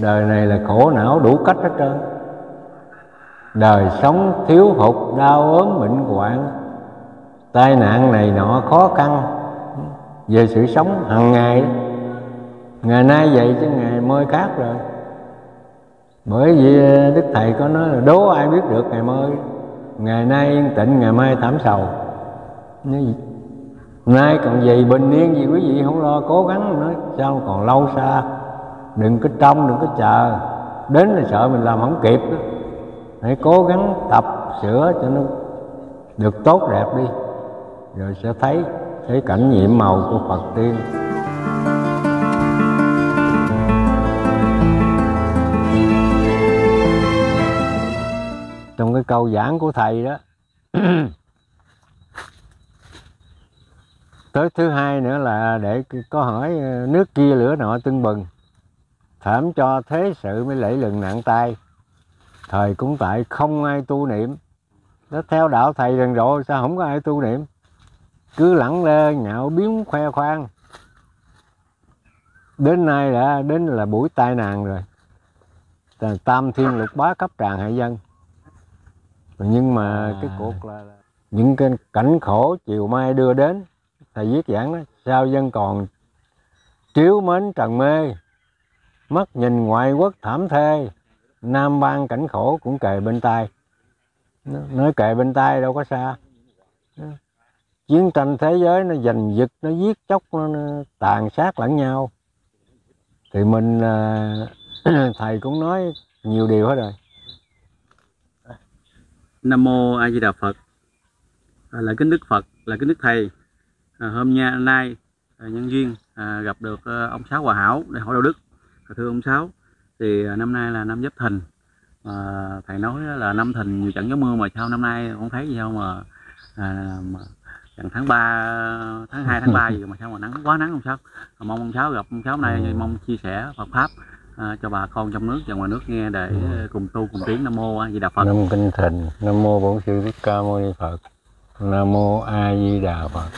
đời này là khổ não đủ cách hết trơn. Đời sống thiếu hụt, đau ốm, bệnh hoạn. Tai nạn này nọ khó khăn về sự sống hàng ngày. Ngày nay vậy chứ ngày mới khác rồi. Bởi vì đức thầy có nói là đố ai biết được ngày mai ngày nay yên tĩnh, ngày mai thảm sầu. Nay còn gì bình yên gì quý vị không lo, cố gắng nói sao còn lâu xa đừng có trông, đừng có chờ. Đến là sợ mình làm không kịp. Đó. hãy cố gắng tập, sửa cho nó được tốt, đẹp đi. Rồi sẽ thấy thấy cảnh nhiệm màu của phật tiên. Trong cái câu giảng của thầy đó, tới thứ hai nữa là để có hỏi, nước kia lửa nọ tưng bừng thảm cho thế sự mới lẫy lừng nặng tay thời cũng tại không ai tu niệm. Nó theo đạo thầy rần rộ sao không có ai tu niệm? Cứ lẳng lơ nhạo biếng khoe khoang. Đến nay đã đến là buổi tai nạn rồi. Tam thiên lục bá cấp tràn hại dân. Nhưng mà à. cái cuộc là những cái cảnh khổ chiều mai đưa đến. Thầy viết giảng đó sao dân còn chiếu mến trần mê mắt nhìn ngoại quốc thảm thê. Nam ban cảnh khổ cũng kề bên tai. Nói kề bên tai đâu có xa. Chiến tranh thế giới nó giành giật nó giết chóc nó, nó tàn sát lẫn nhau. Thì mình à, thầy cũng nói nhiều điều hết rồi. Nam mô a di đà phật. À, là kính đức phật là kính đức thầy. À, hôm nay à, nhân duyên à, gặp được à, ông sáu hòa hảo để hỏi đạo đức thưa ông sáu thì à, năm nay là năm giáp thìn. À, thầy nói là năm thìn nhiều trận gió mưa mà sao năm nay không thấy gì đâu mà, à, mà gần tháng 3 tháng 2 tháng 3 gì mà sao mà nắng quá nắng không sao mong ông sáu gặp ông sáu nay ừ. mong chia sẻ Phật pháp à, cho bà con trong nước và ngoài nước nghe để ừ. cùng tu cùng tiếng nam mô a di đà phật. Nam kinh thịnh nam mô bổn sư thích ca mâu ni phật nam mô a di đà phật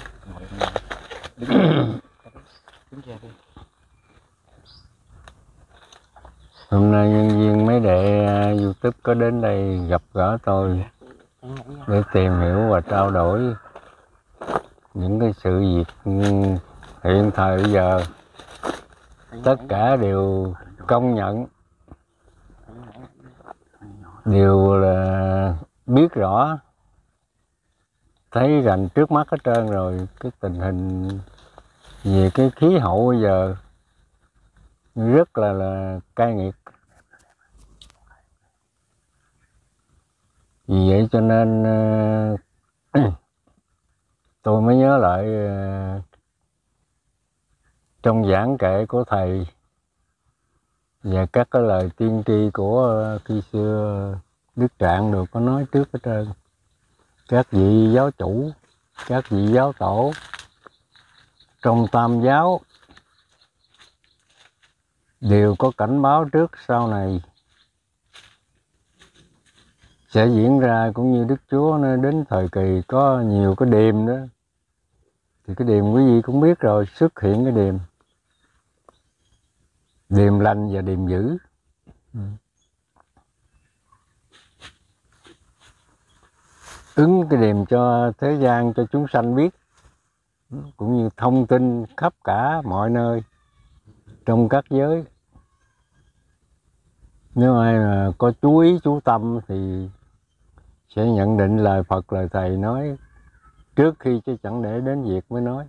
hôm nay nhân viên mấy đệ à, youtube có đến đây gặp gỡ tôi để tìm hiểu và trao đổi những cái sự việc hiện thời bây giờ. Tất cả đều công nhận. Đều là biết rõ, thấy rằng trước mắt hết trơn rồi, cái tình hình về cái khí hậu bây giờ rất là là cay nghiệt. Vì vậy cho nên ờ, tôi mới nhớ lại ờ, trong giảng kệ của thầy và các cái lời tiên tri của khi xưa đức trạng được có nói trước hết trơn. Các vị giáo chủ, các vị giáo tổ trong tam giáo đều có cảnh báo trước sau này sẽ diễn ra cũng như Đức Chúa nó đến thời kỳ có nhiều cái đêm đó. Thì cái đêm quý vị cũng biết rồi, xuất hiện cái đêm. Điềm lành và điềm dữ. Ừ. ứng cái điềm cho thế gian, cho chúng sanh biết. Cũng như thông tin khắp cả mọi nơi, trong các giới. Nếu ai mà có chú ý, chú tâm thì sẽ nhận định lời Phật, lời thầy nói trước khi chứ chẳng để đến việc mới nói.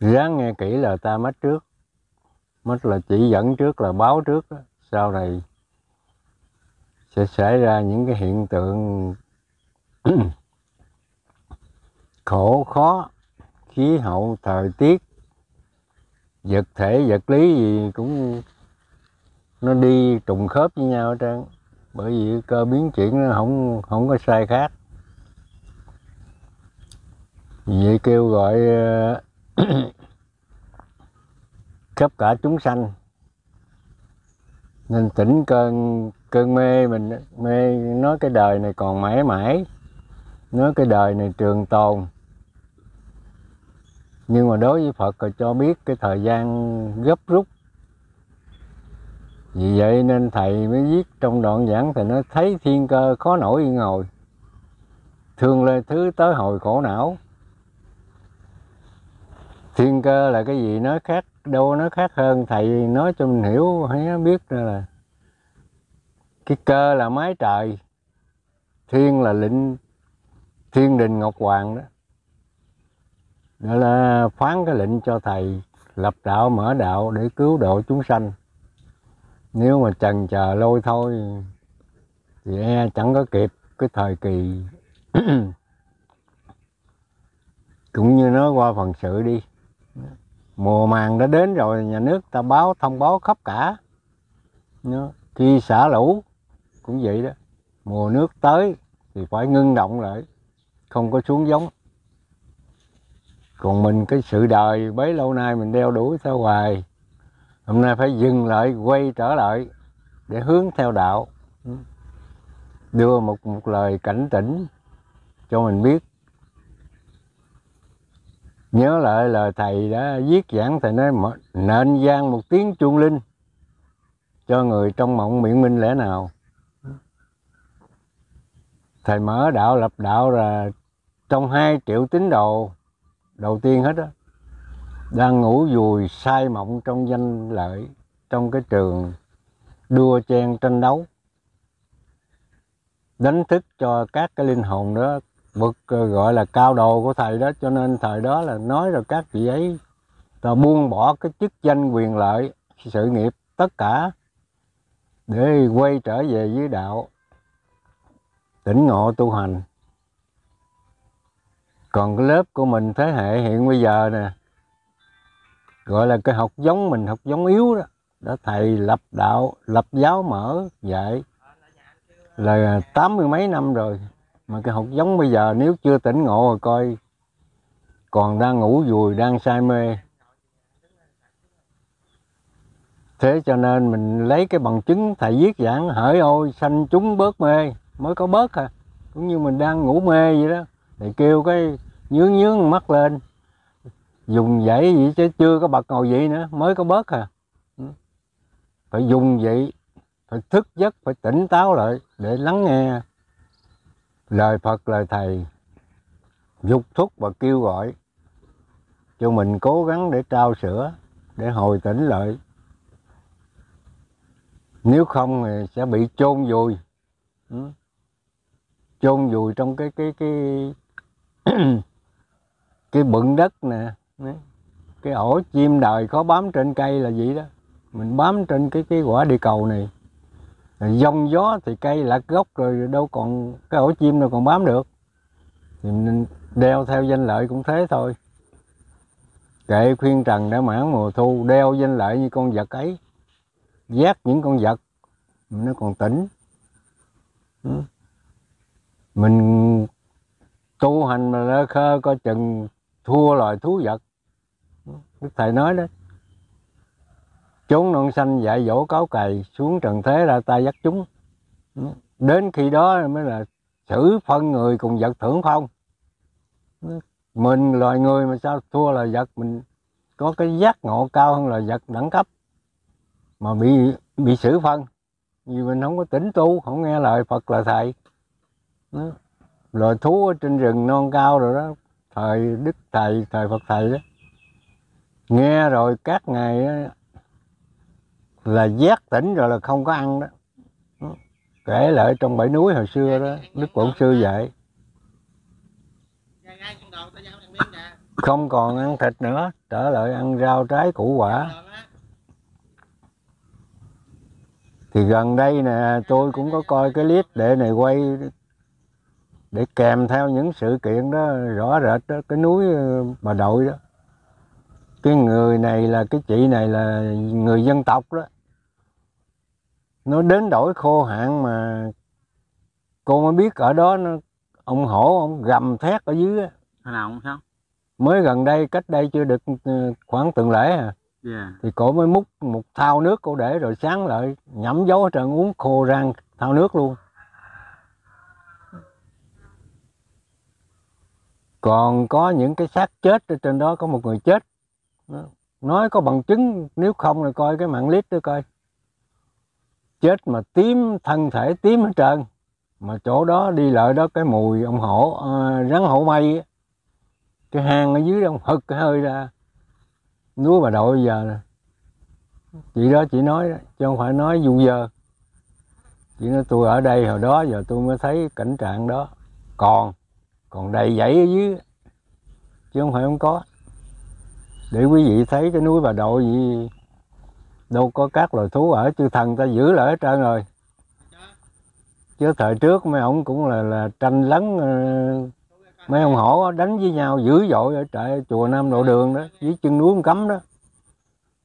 Ráng nghe kỹ là ta mất trước. Mất là chỉ dẫn trước, là báo trước sau này sẽ xảy ra những cái hiện tượng khổ, khó, khí hậu, thời tiết, vật thể, vật lý gì cũng nó đi trùng khớp với nhau hết trơn. Bởi vì cơ biến chuyển nó không không có sai khác. Vì vậy kêu gọi ờ, khắp cả chúng sanh. Nên tỉnh cơn cơn mê mình, mê nói cái đời này còn mãi mãi. Nói cái đời này trường tồn. Nhưng mà đối với Phật là cho biết cái thời gian gấp rút vì vậy nên thầy mới viết trong đoạn giảng thì nó thấy thiên cơ khó nổi yên ngồi. Thương lê thứ tới hồi khổ não. Thiên cơ là cái gì nó khác, đâu nó khác hơn, thầy nói cho mình hiểu hay biết ra là cái cơ là mái trời, thiên là lệnh thiên đình ngọc hoàng đó. Đó là phán cái lệnh cho thầy lập đạo mở đạo để cứu độ chúng sanh nếu mà chần chờ lôi thôi, thì e chẳng có kịp cái thời kỳ. Cũng như nói qua phần sự đi, mùa màng đã đến rồi, nhà nước ta báo thông báo khắp cả. Khi xả lũ, cũng vậy đó. Mùa nước tới thì phải ngưng động lại, không có xuống giống. Còn mình cái sự đời bấy lâu nay mình đeo đuổi theo hoài hôm nay phải dừng lại, quay trở lại để hướng theo đạo. Đưa một một lời cảnh tỉnh cho mình biết. Nhớ lại lời thầy đã viết giảng, thầy nói nên gian một tiếng chuông linh cho người trong mộng miệng minh lẽ nào. Thầy mở đạo lập đạo là trong hai triệu tín đồ, đầu tiên hết á đang ngủ vùi say mộng trong danh lợi, trong cái trường đua chen tranh đấu. Đánh thức cho các cái linh hồn đó vực gọi là cao đồ của thầy đó, cho nên thời đó là nói rồi các vị ấy, ta buông bỏ cái chức danh quyền lợi, sự nghiệp tất cả, để quay trở về với đạo, tỉnh ngộ tu hành. Còn cái lớp của mình thế hệ hiện bây giờ nè gọi là cái học giống mình, học giống yếu đó. Đã thầy lập đạo, lập giáo mở, dạy. Là tám mươi mấy năm rồi. Mà cái học giống bây giờ nếu chưa tỉnh ngộ rồi coi còn đang ngủ vùi đang say mê. Thế cho nên mình lấy cái bằng chứng thầy viết giảng, hỡi ôi, sanh chúng bớt mê. Mới có bớt à. Cũng như mình đang ngủ mê vậy đó. Thầy kêu cái nhướng nhướng mắt lên dùng vậy vậy chứ? Chưa có bật ngồi vậy nữa, mới có bớt à. Ừ. Phải dùng vậy, phải thức giấc, phải tỉnh táo lại để lắng nghe lời Phật, lời thầy, dục thúc và kêu gọi cho mình cố gắng để trao sữa, để hồi tỉnh lại. Nếu không thì sẽ bị chôn vùi. Ừ. Chôn vùi trong cái cái cái cái bựng đất nè cái ổ chim đời có bám trên cây là gì đó. Mình bám trên cái cái quả địa cầu này. Giông gió thì cây lạc gốc rồi đâu còn cái ổ chim nào còn bám được. Thì mình đeo theo danh lợi cũng thế thôi. Kệ khuyên trần đã mãn mùa thu, đeo danh lợi như con vật ấy. Giác những con vật nó còn tỉnh. Ừ. Mình tu hành mà lơ khơ coi chừng thua loài thú vật. Đức Thầy nói đó. Chúng non xanh dạy dỗ cáo cày, xuống trần thế ra tay dắt chúng. Đến khi đó mới là xử phân người cùng vật thưởng phong. Mình loài người mà sao thua loài vật? Mình có cái giác ngộ cao hơn loài vật đẳng cấp. Mà bị bị xử phân. Vì mình không có tỉnh tu, không nghe lời Phật là thầy. Loài thú ở trên rừng non cao rồi đó. Thời đức thầy, thời Phật thầy đó nghe rồi các ngày là giác tỉnh rồi là không có ăn đó. Ừ. Kể lại trong bảy núi hồi xưa đó, đức bổn sư dạy. Không còn ăn thịt nữa, trở lại ăn rau trái củ quả. Thì gần đây nè, tôi cũng có coi cái clip để này quay, để kèm theo những sự kiện đó, rõ rệt đó, cái núi ờ, bà đội đó cái người này là cái chị này là người dân tộc đó. Nó đến đổi khô hạn mà cô mới biết ở đó nó ông hổ ông gầm thét ở dưới á. Nào không sao? Mới gần đây cách đây chưa được ừ, khoảng tuần lễ à. Yeah. Thì cổ mới múc một thao nước cô để rồi sáng lại nhẩm dấu trơn uống khô rang thao nước luôn. Còn có những cái xác chết ở trên đó có một người chết nói có bằng chứng nếu không là coi cái mạng lít đó coi. Chết mà tím thân thể tím hết trơn. Mà chỗ đó đi lại đó cái mùi ông hổ à, rắn hổ mây cái hang ở dưới ông hực cái hơi ra. Núi bà đội giờ chị đó chị nói chứ không phải nói vu giờ chị nói tôi ở đây hồi đó giờ tôi mới thấy cảnh trạng đó. Còn còn đầy dãy ở dưới chứ không phải không có để quý vị thấy cái núi bà đội gì đâu có các loài thú ở chư thần ta giữ lại hết trơn rồi. Chứ thời trước mấy ông cũng là là tranh lấn uh, mấy ông hổ đánh với nhau dữ dội ở trại chùa Nam Độ Đường đó dưới chân núi cấm đó.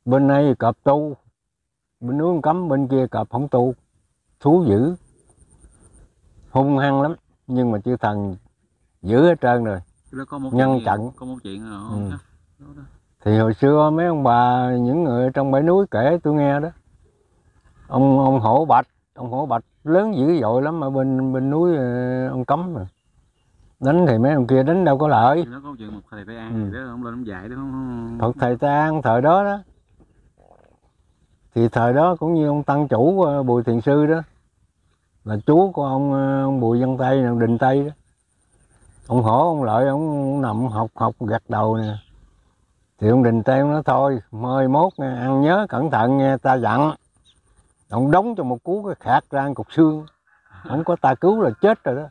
Bên này cọp tu bên núi cấm bên kia cọp không tu. Thú dữ hung hăng lắm nhưng mà chư thần giữ hết trơn rồi. Ngăn chặn. Có một chuyện Ừ. Đó, đó. Thì hồi xưa mấy ông bà những người trong bãi núi kể tôi nghe đó. Ông ông hổ bạch ông hổ bạch lớn dữ dội lắm ở bên bên núi ờ, ông cấm mà. Đánh thì mấy ông kia đánh đâu có lợi. Nó có chuyện một thầy phải ăn Ừ. đó ông lên ông dạy đó không, Phật thầy ta ăn thời đó đó. Thì thời đó cũng như ông tăng chủ ờ, Bùi Thiền Sư đó. Là chú của ông, ờ, ông Bùi Văn Tây Đình Tây đó. Ông hổ ông lợi ông nằm học học gật đầu nè thì ông Đình Tây ông nói thôi mời mốt nghe, ăn nhớ cẩn thận nghe ta dặn. Ông đóng cho một cú cái khạc ra ăn cục xương. Không có ta cứu là chết rồi đó.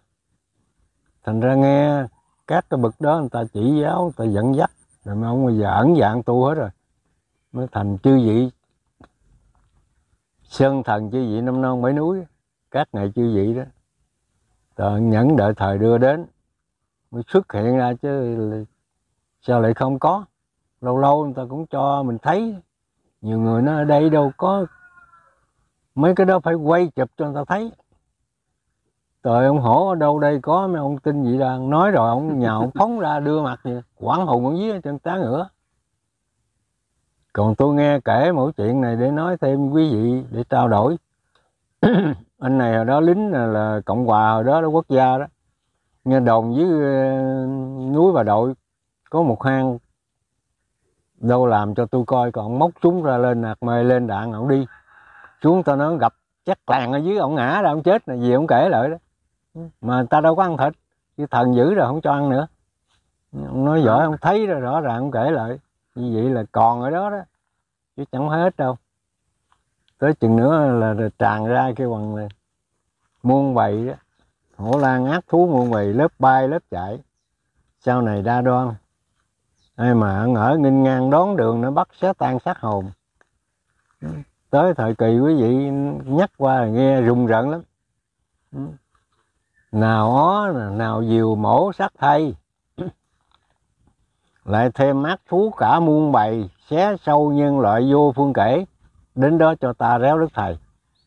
Thành ra nghe các cái bậc đó người ta chỉ giáo người ta dẫn dắt. Rồi mà ông bây giờ ẩn dạng tu hết rồi mới thành chư vị. Sơn thần chư vị năm non bảy núi các ngày chư vị đó. Tờ nhẫn đợi thời đưa đến mới xuất hiện ra chứ sao lại không có? Lâu lâu người ta cũng cho mình thấy. Nhiều người nói ở đây đâu có mấy cái đó phải quay chụp cho người ta thấy. Trời ông hổ ở đâu đây có mấy ông tin gì đang nói rồi ông nhào ông phóng ra đưa mặt gì quảng hùng ở dưới chân tá ngửa. Còn tôi nghe kể mỗi chuyện này để nói thêm quý vị để trao đổi. Anh này hồi đó lính là, là cộng hòa hồi đó đó quốc gia đó. Nghe đồn dưới ờ, núi bà đội có một hang đâu làm cho tôi coi còn móc súng ra lên nạt mê lên đạn ông đi. Xuống tao nó gặp chắc làng ở dưới ông ngã ra ông chết là gì ông kể lại đó. Mà ta đâu có ăn thịt chứ thần dữ rồi không cho ăn nữa. Ông nói giỏi ông thấy rồi rõ ràng ông kể lại. Như vậy là còn ở đó đó chứ chẳng hết đâu. Tới chừng nữa là, là tràn ra cái bằng này. Muôn bầy đó. Hổ lan ác thú muôn bầy lớp bay lớp chạy. Sau này đa đoan ai mà ngỡ nghinh ngang đón đường nó bắt xé tan sát hồn. Tới thời kỳ quý vị nhắc qua là nghe rùng rợn lắm. Nào ó, nào diều mổ sắc thay. Lại thêm ác thú cả muôn bầy xé sâu nhân loại vô phương kể. Đến đó cho ta réo đức thầy.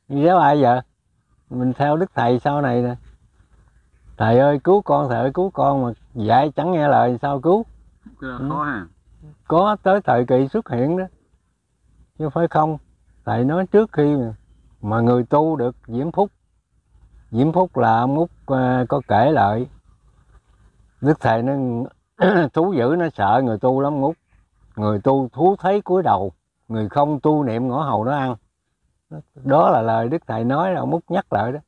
Réo ai vậy? Mình theo đức thầy sau này nè. Thầy ơi, cứu con, thầy ơi, cứu con mà dạy chẳng nghe lời sao cứu? Cái đó Ừ. khó ha. Có tới thời kỳ xuất hiện đó. Chứ phải không. Thầy nói trước khi mà, người tu được diễm phúc. Diễm phúc là ông út à, có kể lại. Đức thầy nó thú dữ nó sợ người tu lắm ông út. Người tu thú thấy cúi đầu. Người không tu niệm ngõ hầu nó ăn. Đó là lời đức thầy nói ông út nhắc lại đó.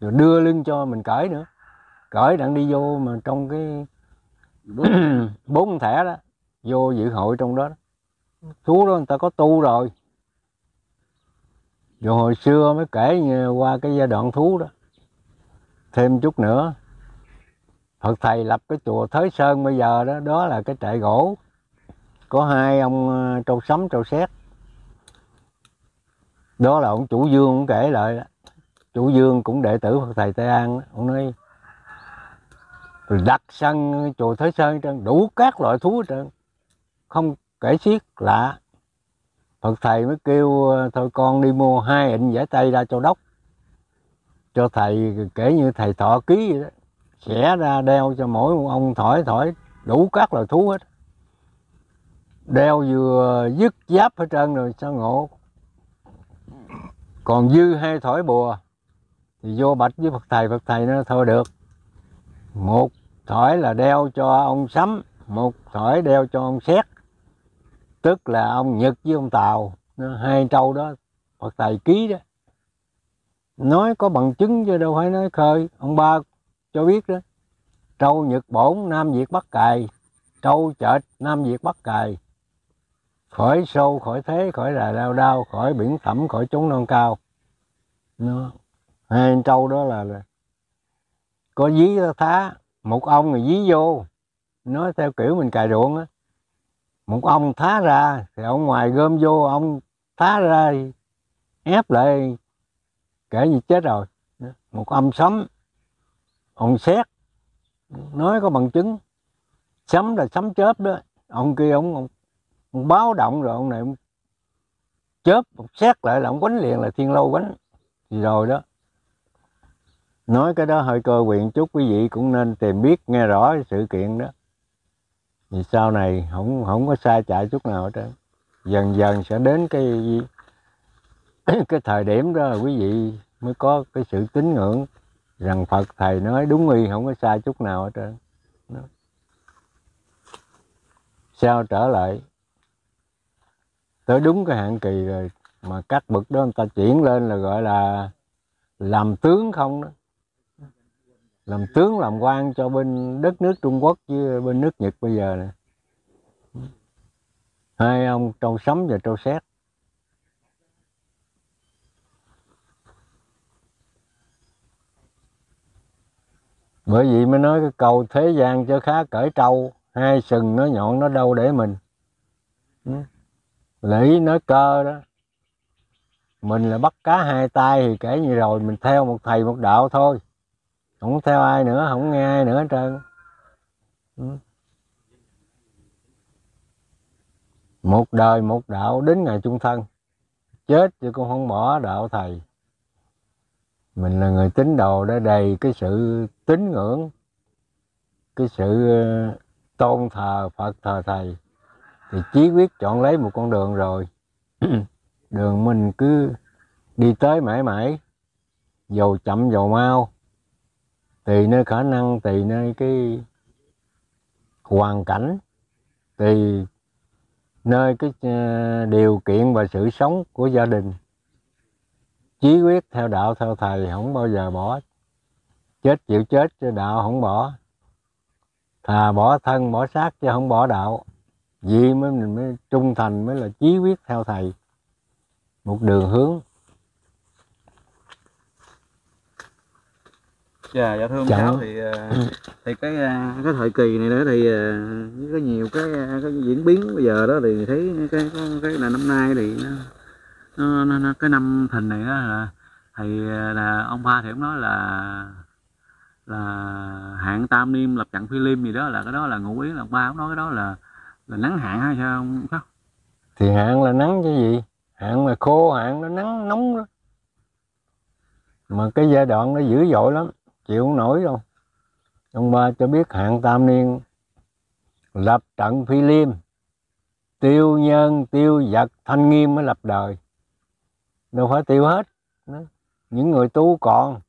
Rồi đưa lưng cho mình cởi nữa. Cởi đặng đi vô mà trong cái Bốn- bốn thẻ đó. Vô dự hội trong đó, đó. thú đó người ta có tu rồi. Rồi hồi xưa mới kể qua cái giai đoạn thú đó. Thêm chút nữa. Phật thầy lập cái chùa Thới Sơn bây giờ đó đó là cái trại gỗ. Có hai ông ờ, trâu sấm trâu xét đó là ông chủ dương cũng kể lại đó. chủ dương cũng đệ tử Phật thầy Tây An đó. ông nói rồi đặt sân chùa Thới Sơn hết trơn, đủ các loại thú hết trơn. Không kể xiết, lạ. Phật thầy mới kêu ờ, thôi con đi mua hai ịnh giải tay ra cho đốc. Cho thầy, kể như thầy thọ ký vậy đó. Xẻ ra, đeo cho mỗi một ông thổi thổi đủ các loại thú hết. Đeo vừa dứt giáp hết trơn rồi, sao ngộ? Còn dư hai thổi bùa, thì vô bạch với Phật thầy Phật thầy nó thôi được. Một thỏi là đeo cho ông sấm một thỏi đeo cho ông xét. Tức là ông nhật với ông tàu hai trâu đó phật tài ký đó. Nói có bằng chứng chứ đâu phải nói khơi ông ba cho biết đó. Trâu nhật bổn nam việt bắc cài. Trâu chợt nam việt bắc cài. Khỏi sâu khỏi thế khỏi là đau đau khỏi biển thẳm khỏi trốn non cao. Nó hai trâu đó là, là có dí thá một ông người dí vô. Nói theo kiểu mình cài ruộng á. Một ông thá ra thì ông ngoài gom vô ông thá ra ép lại kể như chết rồi. Một ông sấm ông xét nói có bằng chứng. Sấm là sấm chớp đó. Ông kia ông, ông, ông báo động rồi ông này ông chớp ông xét lại là ông quánh liền là thiên lâu quánh. Gì rồi đó nói cái đó hơi cơ quyền chút, quý vị cũng nên tìm biết, nghe rõ sự kiện đó. Thì sau này không không có sai chạy chút nào hết trơn. Dần dần sẽ đến cái cái thời điểm đó quý vị mới có cái sự tín ngưỡng rằng Phật, thầy nói đúng y, không có sai chút nào hết trơn. Sao trở lại? Tới đúng cái hạn kỳ rồi, mà các bậc đó người ta chuyển lên là gọi là làm tướng không đó làm tướng, làm quan cho bên đất nước Trung Quốc với bên nước Nhật bây giờ nè. Hai ông trâu sấm và trâu xét bởi vì mới nói cái cầu thế gian cho khá cởi trâu, hai sừng nó nhọn nó đâu để mình. Ừ. lý nói cơ đó. Mình là bắt cá hai tay thì kể như rồi, mình theo một thầy một đạo thôi không theo ai nữa, không nghe ai nữa hết trơn. Ừ. Một đời một đạo đến ngày chung thân. Chết chứ con không bỏ đạo thầy. Mình là người tín đồ đã đầy cái sự tín ngưỡng, cái sự ờ, tôn thờ phật thờ thầy. Thì chí quyết chọn lấy một con đường rồi. Đường mình cứ đi tới mãi mãi, dầu chậm dầu mau tùy nơi khả năng, tùy nơi cái hoàn cảnh, tùy nơi cái ờ, điều kiện và sự sống của gia đình. Chí quyết theo đạo, theo thầy không bao giờ bỏ. Chết chịu chết cho đạo không bỏ. Thà bỏ thân, bỏ xác chứ không bỏ đạo. Vì mới mình mới trung thành mới là chí quyết theo thầy. Một đường hướng. Dạ dạ thưa ông cháu thì ờ, thì cái ờ, cái thời kỳ này đó thì ờ, có nhiều cái cái diễn biến. Bây giờ đó thì thấy cái cái, là năm nay thì nó, nó, nó, nó cái năm thìn này đó là thì là ông ba thì ông nói là là hạn tam niêm lập trận phi liêm gì đó là cái đó là ngụ ý là ông ba ông nói cái đó là là nắng hạn hay sao không sao thì hạn là nắng chứ gì? Hạn mà khô hạn nó nắng nóng đó. Mà cái giai đoạn nó dữ dội lắm chịu không nổi đâu. Ông ba cho biết hạn tam niên lập trận phi liêm. Tiêu nhân, tiêu vật, thanh nghiêm mới lập đời. Đâu phải tiêu hết những người tu còn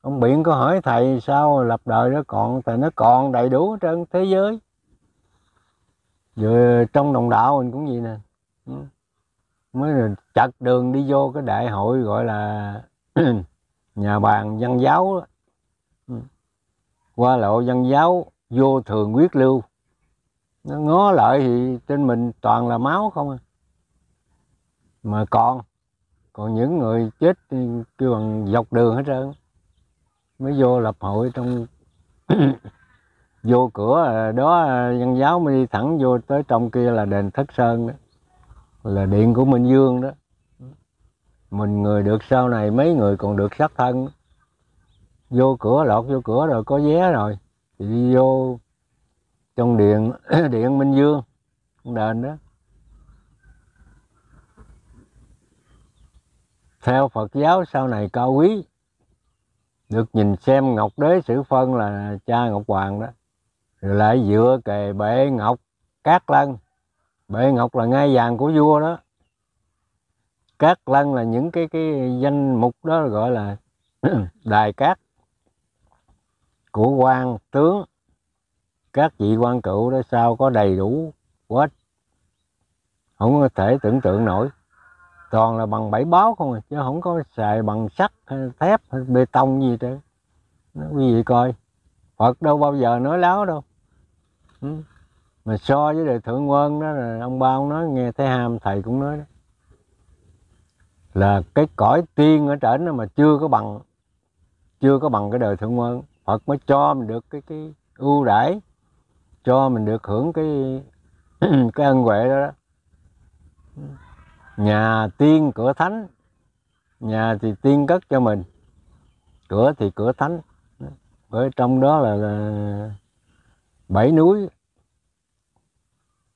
ông biện có hỏi thầy sao lập đời nó còn? Thầy nó còn đầy đủ trên thế giới. Vừa trong đồng đạo mình cũng vậy nè mới là chặt đường đi vô cái đại hội gọi là nhà bàn văn giáo đó. Ừ. Qua lộ văn giáo, vô thường quyết lưu. Nó ngó lại thì trên mình toàn là máu không à. Mà còn còn những người chết kêu bằng dọc đường hết trơn. Mới vô lập hội trong vô cửa à, đó à, văn giáo mới đi thẳng vô tới trong kia là đền thất sơn đó. Là điện của minh dương đó mình người được sau này, mấy người còn được sát thân. Vô cửa lọt vô cửa rồi có vé rồi. Thì đi vô trong điện điện minh dương đền đó. Theo phật giáo, sau này cao quý. Được nhìn xem ngọc đế sử phân là cha ngọc hoàng đó. Rồi lại dựa kề bệ ngọc cát lân. Bệ ngọc là ngai vàng của vua đó cát lân là những cái cái danh mục đó gọi là đài cát của quan tướng. Các vị quan cựu đó sao có đầy đủ quá không có thể tưởng tượng nổi. Toàn là bằng bảy báo không à, chứ không có xài bằng sắt hay thép hay bê tông gì đó quý vị coi Phật đâu bao giờ nói láo đâu. Ừ. mà so với đời thượng quân đó là ông ba ông nói nghe thấy ham thầy cũng nói đó là cái cõi tiên ở trển mà chưa có bằng chưa có bằng cái đời thượng quân Phật mới cho mình được cái cái ưu đãi cho mình được hưởng cái cái ân huệ đó, đó. Nhà tiên cửa thánh nhà thì tiên cất cho mình cửa thì cửa thánh. Bởi trong đó là, là bảy núi.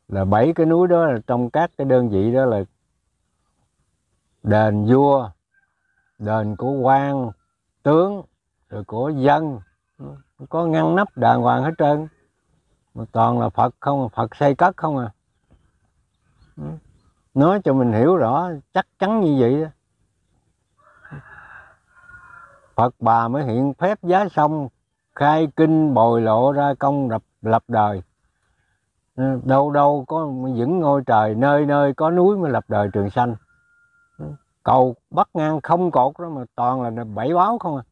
Là bảy cái núi đó là trong các cái đơn vị đó là đền vua, đền của quan, tướng, rồi của dân. Có ngăn nắp đàng hoàng hết trơn. Mà toàn là phật không à, phật xây cất không à. Nói cho mình hiểu rõ, chắc chắn như vậy đó. Phật bà mới hiện phép giá xong khai kinh bồi lộ ra công lập lập đời. Đâu đâu có vững ngôi trời, nơi nơi có núi mới lập đời trường sanh cầu bắt ngang không cột đó mà toàn là bảy báo không à.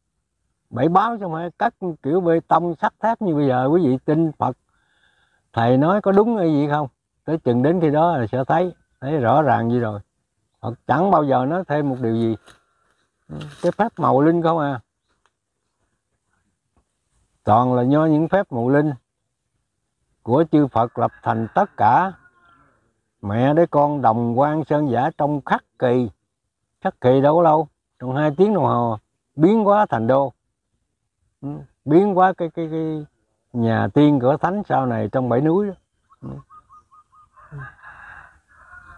Bảy báo chứ không phải cắt kiểu bê tông sắt thép như bây giờ quý vị tin phật. Thầy nói có đúng hay gì không? Tới chừng đến khi đó là sẽ thấy thấy rõ ràng gì rồi. Phật chẳng bao giờ nói thêm một điều gì. Cái phép màu linh không à. Toàn là do những phép màu linh của chư Phật lập thành tất cả. Mẹ đứa con đồng quan sơn giả trong khắc kỳ khắc kỳ đâu có lâu. Trong hai tiếng đồng hồ, biến quá thành đô. Ừ, biến quá cái cái cái nhà tiên cửa thánh sau này trong bảy núi đó. Ừ.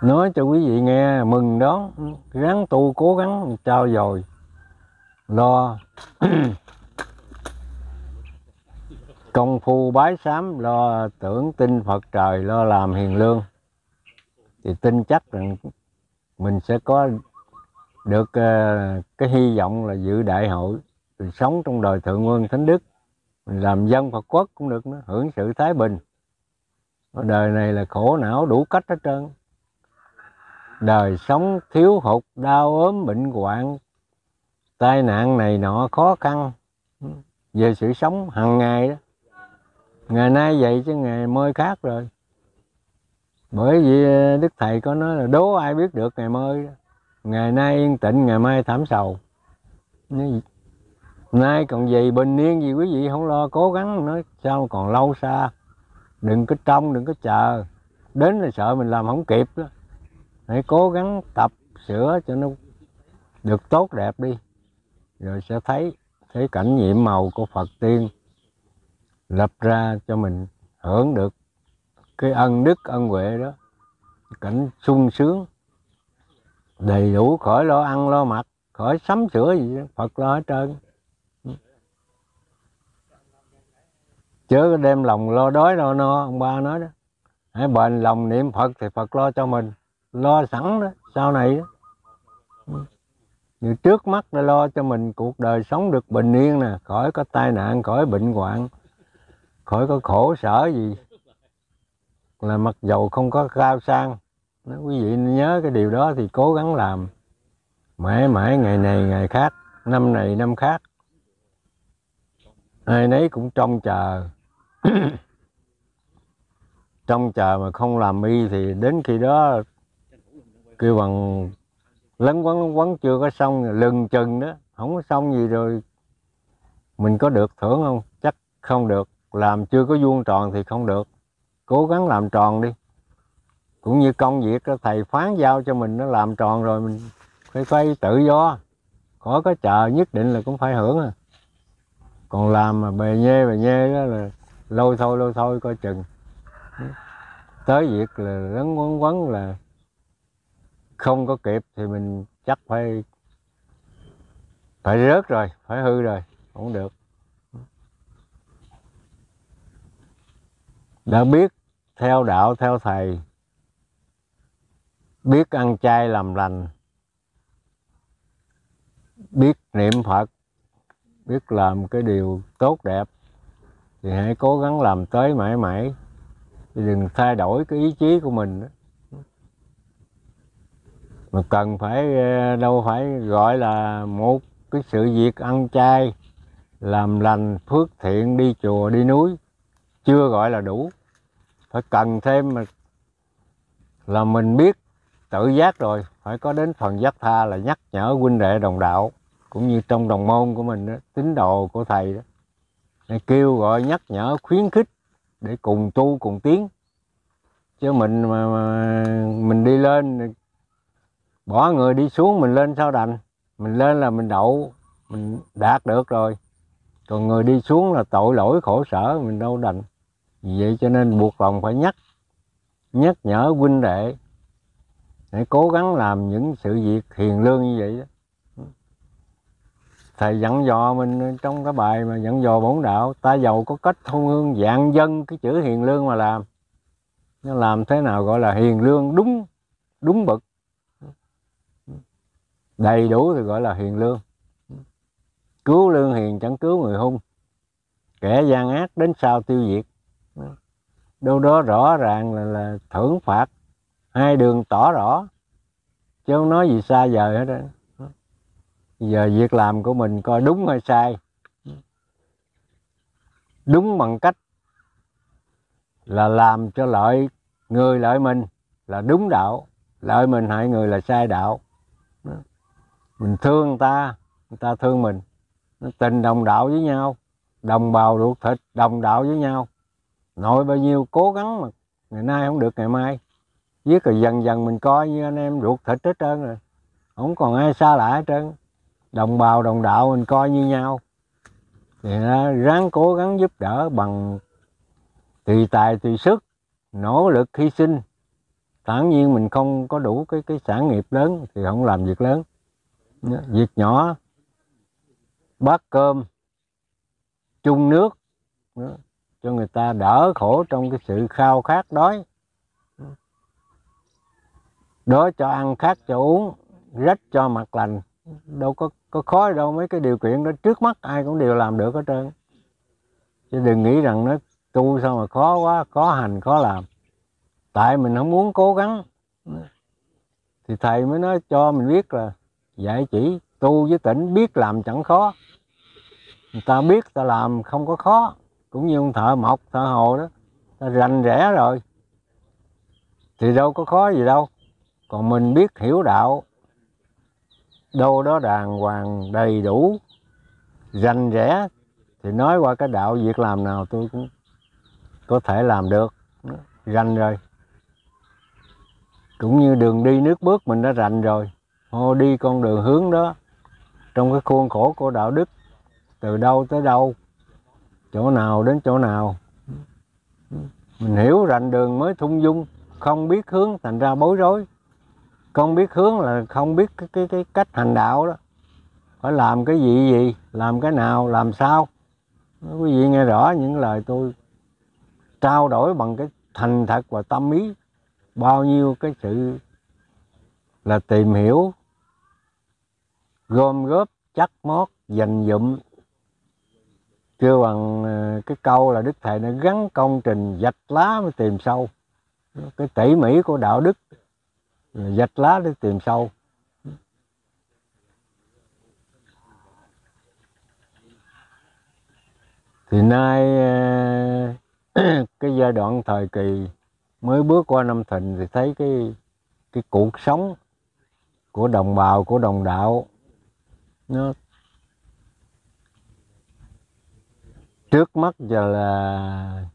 Nói cho quý vị nghe, mừng đó gắng ừ, tu cố gắng trao dồi, lo. Công phu bái sám, lo tưởng tin phật trời, lo làm hiền lương. Thì tin chắc rằng mình sẽ có được ờ, cái hy vọng là dự đại hội mình sống trong đời thượng quân thánh đức. Mình làm dân phật quốc cũng được nữa, hưởng sự thái bình. Đời này là khổ não đủ cách hết trơn. Đời sống thiếu hụt, đau ốm, bệnh hoạn, tai nạn này nọ khó khăn. Về sự sống hàng ngày đó. Ngày nay vậy chứ ngày mơi khác rồi. Bởi vì đức thầy có nói là đố ai biết được ngày mới ngày nay yên tĩnh, ngày mai thảm sầu. Nay còn gì bình yên gì quý vị không lo, cố gắng nói sao còn lâu xa. Đừng có trông, đừng có chờ. Đến là sợ mình làm không kịp đó. Hãy cố gắng tập sửa cho nó được tốt đẹp đi. Rồi sẽ thấy thấy cảnh nhiệm màu của Phật tiên lập ra cho mình hưởng được cái ân đức, ân huệ đó. Cảnh sung sướng đầy đủ khỏi lo ăn, lo mặc, khỏi sắm sửa gì đó. Phật lo hết trơn. Chớ có đem lòng lo đói, lo no, ông ba nói đó. Hãy bền lòng niệm Phật thì Phật lo cho mình. Lo sẵn đó, sau này đó. Như trước mắt đã lo cho mình, cuộc đời sống được bình yên nè, khỏi có tai nạn, khỏi bệnh hoạn, khỏi có khổ sở gì. Là mặc dầu không có cao sang nếu quý vị nhớ cái điều đó thì cố gắng làm. Mãi mãi ngày này ngày khác, năm này năm khác. Ai nấy cũng trông chờ. Trông chờ mà không làm y thì đến khi đó kêu bằng lấn quấn lấn quấn, chưa có xong, lừng chừng đó không có xong gì rồi. Mình có được thưởng không? Chắc không được. Làm chưa có vuông tròn thì không được. Cố gắng làm tròn đi cũng như công việc đó, thầy phán giao cho mình nó làm tròn rồi mình phải phải tự do. Có có chờ nhất định là cũng phải hưởng à. Còn làm mà bề nhê bề nhê đó là lôi thôi lôi thôi coi chừng. Tới việc là lấn quấn quấn là không có kịp thì mình chắc phải phải rớt rồi phải hư rồi không được. Đã biết theo đạo theo thầy biết ăn chay làm lành. Biết niệm phật. Biết làm cái điều tốt đẹp. Thì hãy cố gắng làm tới mãi mãi. Đừng thay đổi cái ý chí của mình. Mà cần phải, đâu phải gọi là một cái sự việc ăn chay, làm lành, phước thiện, đi chùa, đi núi. Chưa gọi là đủ. Phải cần thêm mà là mình biết tự giác rồi phải có đến phần giác tha là nhắc nhở huynh đệ đồng đạo cũng như trong đồng môn của mình đó, tín đồ của thầy đó. Để kêu gọi nhắc nhở khuyến khích để cùng tu cùng tiến. Chứ mình mà, mà mình đi lên bỏ người đi xuống mình lên sao đành? Mình lên là mình đậu mình đạt được rồi. Còn người đi xuống là tội lỗi khổ sở mình đâu đành. Vì vậy cho nên buộc lòng phải nhắc nhắc nhở huynh đệ để cố gắng làm những sự việc hiền lương như vậy đó. Thầy dặn dò mình trong cái bài mà dặn dò bổn đạo ta giàu có cách thông hương dạng dân cái chữ hiền lương mà làm. Nó làm thế nào gọi là hiền lương đúng đúng bậc. Đầy đủ thì gọi là hiền lương. Cứu lương hiền chẳng cứu người hung. Kẻ gian ác đến sau tiêu diệt. Đâu đó rõ ràng là, là thưởng phạt hai đường tỏ rõ. Chứ không nói gì xa vời hết đó. giờ việc làm của mình coi đúng hay sai. Đúng bằng cách là làm cho lợi người lợi mình là đúng đạo, lợi mình hại người là sai đạo. Mình thương người ta người ta thương mình. Tình đồng đạo với nhau, đồng bào ruột thịt đồng đạo với nhau. Nội bao nhiêu cố gắng mà ngày nay không được, ngày mai viết rồi dần dần mình coi như anh em ruột thịt hết trơn rồi. Không còn ai xa lạ hết trơn. Đồng bào, đồng đạo mình coi như nhau. Thì ráng cố gắng giúp đỡ bằng tùy tài, tùy sức, nỗ lực hy sinh. Tất nhiên mình không có đủ cái cái sản nghiệp lớn thì không làm việc lớn. Việc nhỏ, bát cơm, chung nước cho người ta đỡ khổ trong cái sự khao khát đói đó, cho ăn khát cho uống, rách cho mặt lành. Đâu có có khó đâu, mấy cái điều kiện đó, trước mắt ai cũng đều làm được hết trơn. Chứ đừng nghĩ rằng nó tu sao mà khó quá, khó hành, khó làm. Tại mình không muốn cố gắng. Thì thầy mới nói cho mình biết là dạy chỉ, tu với tỉnh, biết làm chẳng khó. Người ta biết ta làm không có khó. Cũng như ông thợ mộc, thợ hồ đó, ta rành rẽ rồi. Thì đâu có khó gì đâu còn mình biết hiểu đạo đâu đó đàng hoàng đầy đủ rành rẽ thì nói qua cái đạo việc làm nào tôi cũng có thể làm được. Rành rồi. Cũng như đường đi nước bước mình đã rành rồi. Ô, đi con đường hướng đó trong cái khuôn khổ của đạo đức từ đâu tới đâu chỗ nào đến chỗ nào. Mình hiểu rành đường mới thung dung không biết hướng thành ra bối rối không biết hướng là không biết cái cái, cái cách hành đạo đó. Phải làm cái gì gì làm cái nào làm sao. Quý vị nghe rõ những lời tôi trao đổi bằng cái thành thật và tâm ý. Bao nhiêu cái sự là tìm hiểu gom góp chắc mót dành dụm. Chưa bằng ờ, cái câu là đức thầy nó gắn công trình dạch lá mới tìm sâu. Cái tỉ mỉ của đạo đức là dạch lá để tìm sâu. Thì nay, cái giai đoạn thời kỳ mới bước qua năm thìn thì thấy cái cái cuộc sống của đồng bào, của đồng đạo, nó trước mắt giờ là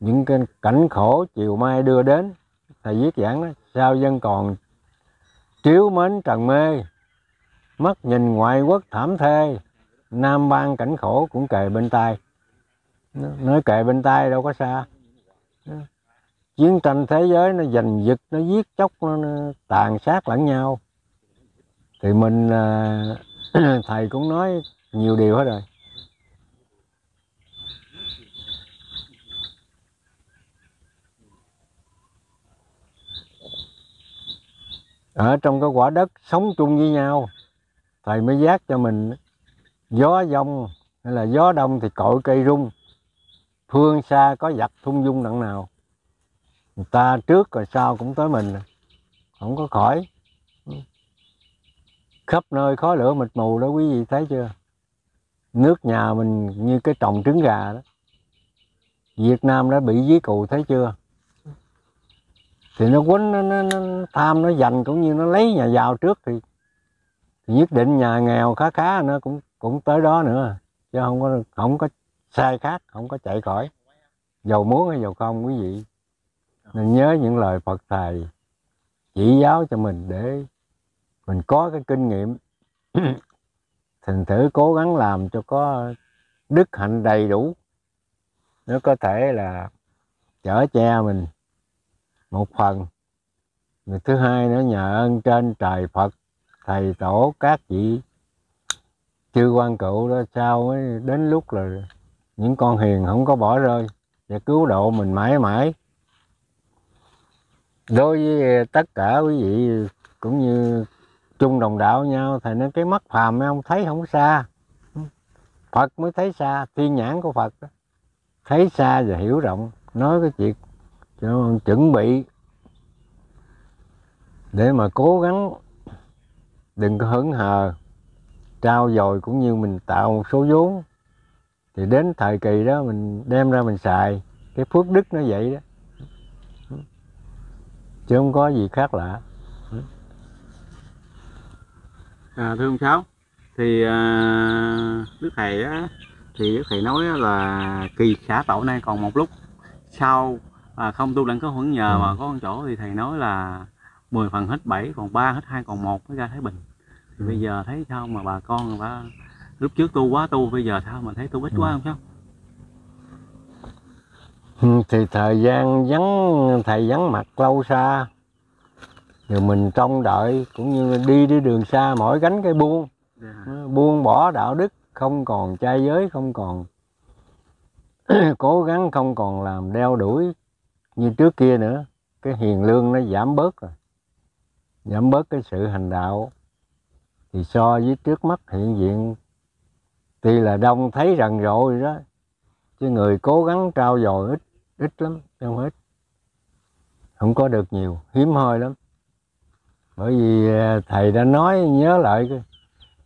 những cái cảnh khổ chiều mai đưa đến thầy viết giảng đó sao dân còn chiếu mến trần mê? Mắt nhìn ngoại quốc thảm thê nam ban cảnh khổ cũng kề bên tai. Nói kề bên tai đâu có xa. Chiến tranh thế giới nó giành giật nó giết chóc nó, nó tàn sát lẫn nhau. Thì mình à, thầy cũng nói nhiều điều hết rồi. Ở trong cái quả đất sống chung với nhau, thầy mới giác cho mình, gió dông hay là gió đông thì cội cây rung, phương xa có giặc thung dung đặng nào. Người ta trước rồi sau cũng tới mình, không có khỏi. Khắp nơi khói lửa mịt mù đó, quý vị thấy chưa? Nước nhà mình như cái trồng trứng gà đó. Việt Nam đã bị dí cù, thấy chưa? Thì nó quấn nó, nó, nó tham nó giành cũng như nó lấy nhà giàu trước thì, thì nhất định nhà nghèo khá khá nó cũng cũng tới đó nữa. Chứ không có không có sai khác không có chạy khỏi. Giàu muốn hay giàu không quý vị. Nên nhớ những lời Phật thầy chỉ giáo cho mình để mình có cái kinh nghiệm. Thành thử cố gắng làm cho có đức hạnh đầy đủ. Nó có thể là chở che mình một phần. Người thứ hai nữa nhờ ơn trên trời Phật, thầy tổ, các vị chư quan cựu đó, sao mới đến lúc là những con hiền không có bỏ rơi và cứu độ mình mãi mãi. Đối với tất cả quý vị cũng như chung đồng đạo nhau, thầy nói cái mắt phàm mấy ông thấy không xa. Phật mới thấy xa, thiên nhãn của Phật đó. thấy xa và hiểu rộng, nói cái chuyện cho chuẩn bị để mà cố gắng đừng có hứng hờ trao dồi cũng như mình tạo một số vốn. Thì đến thời kỳ đó mình đem ra mình xài cái phước đức nó vậy đó. Chứ không có gì khác lạ. À, thưa ông sáu thì à, đức thầy á thì đức thầy nói là kỳ xã tổ nay còn một lúc. Sau à, không tu đặng có huẩn nhờ Ừ. mà có một chỗ thì thầy nói là 10 phần hết 7 còn 3 hết 2 còn 1 mới ra Thái Bình thì Ừ. bây giờ thấy sao mà bà con ta lúc trước tu quá tu bây giờ sao mà thấy tu ít quá Ừ. không sao Ừ, thì thời gian vắng thầy vắng mặt lâu xa rồi mình trông đợi cũng như đi đi đường xa mỗi gánh cái buông Dạ. buông bỏ đạo đức không còn trai giới không còn cố gắng không còn làm đeo đuổi như trước kia nữa cái hiền lương nó giảm bớt rồi. Giảm bớt cái sự hành đạo. Thì so với trước mắt hiện diện tuy là đông thấy rần rộ rồi đó chứ người cố gắng trao dồi ít ít lắm không ít. Không có được nhiều hiếm hoi lắm. Bởi vì à, thầy đã nói nhớ lại cái,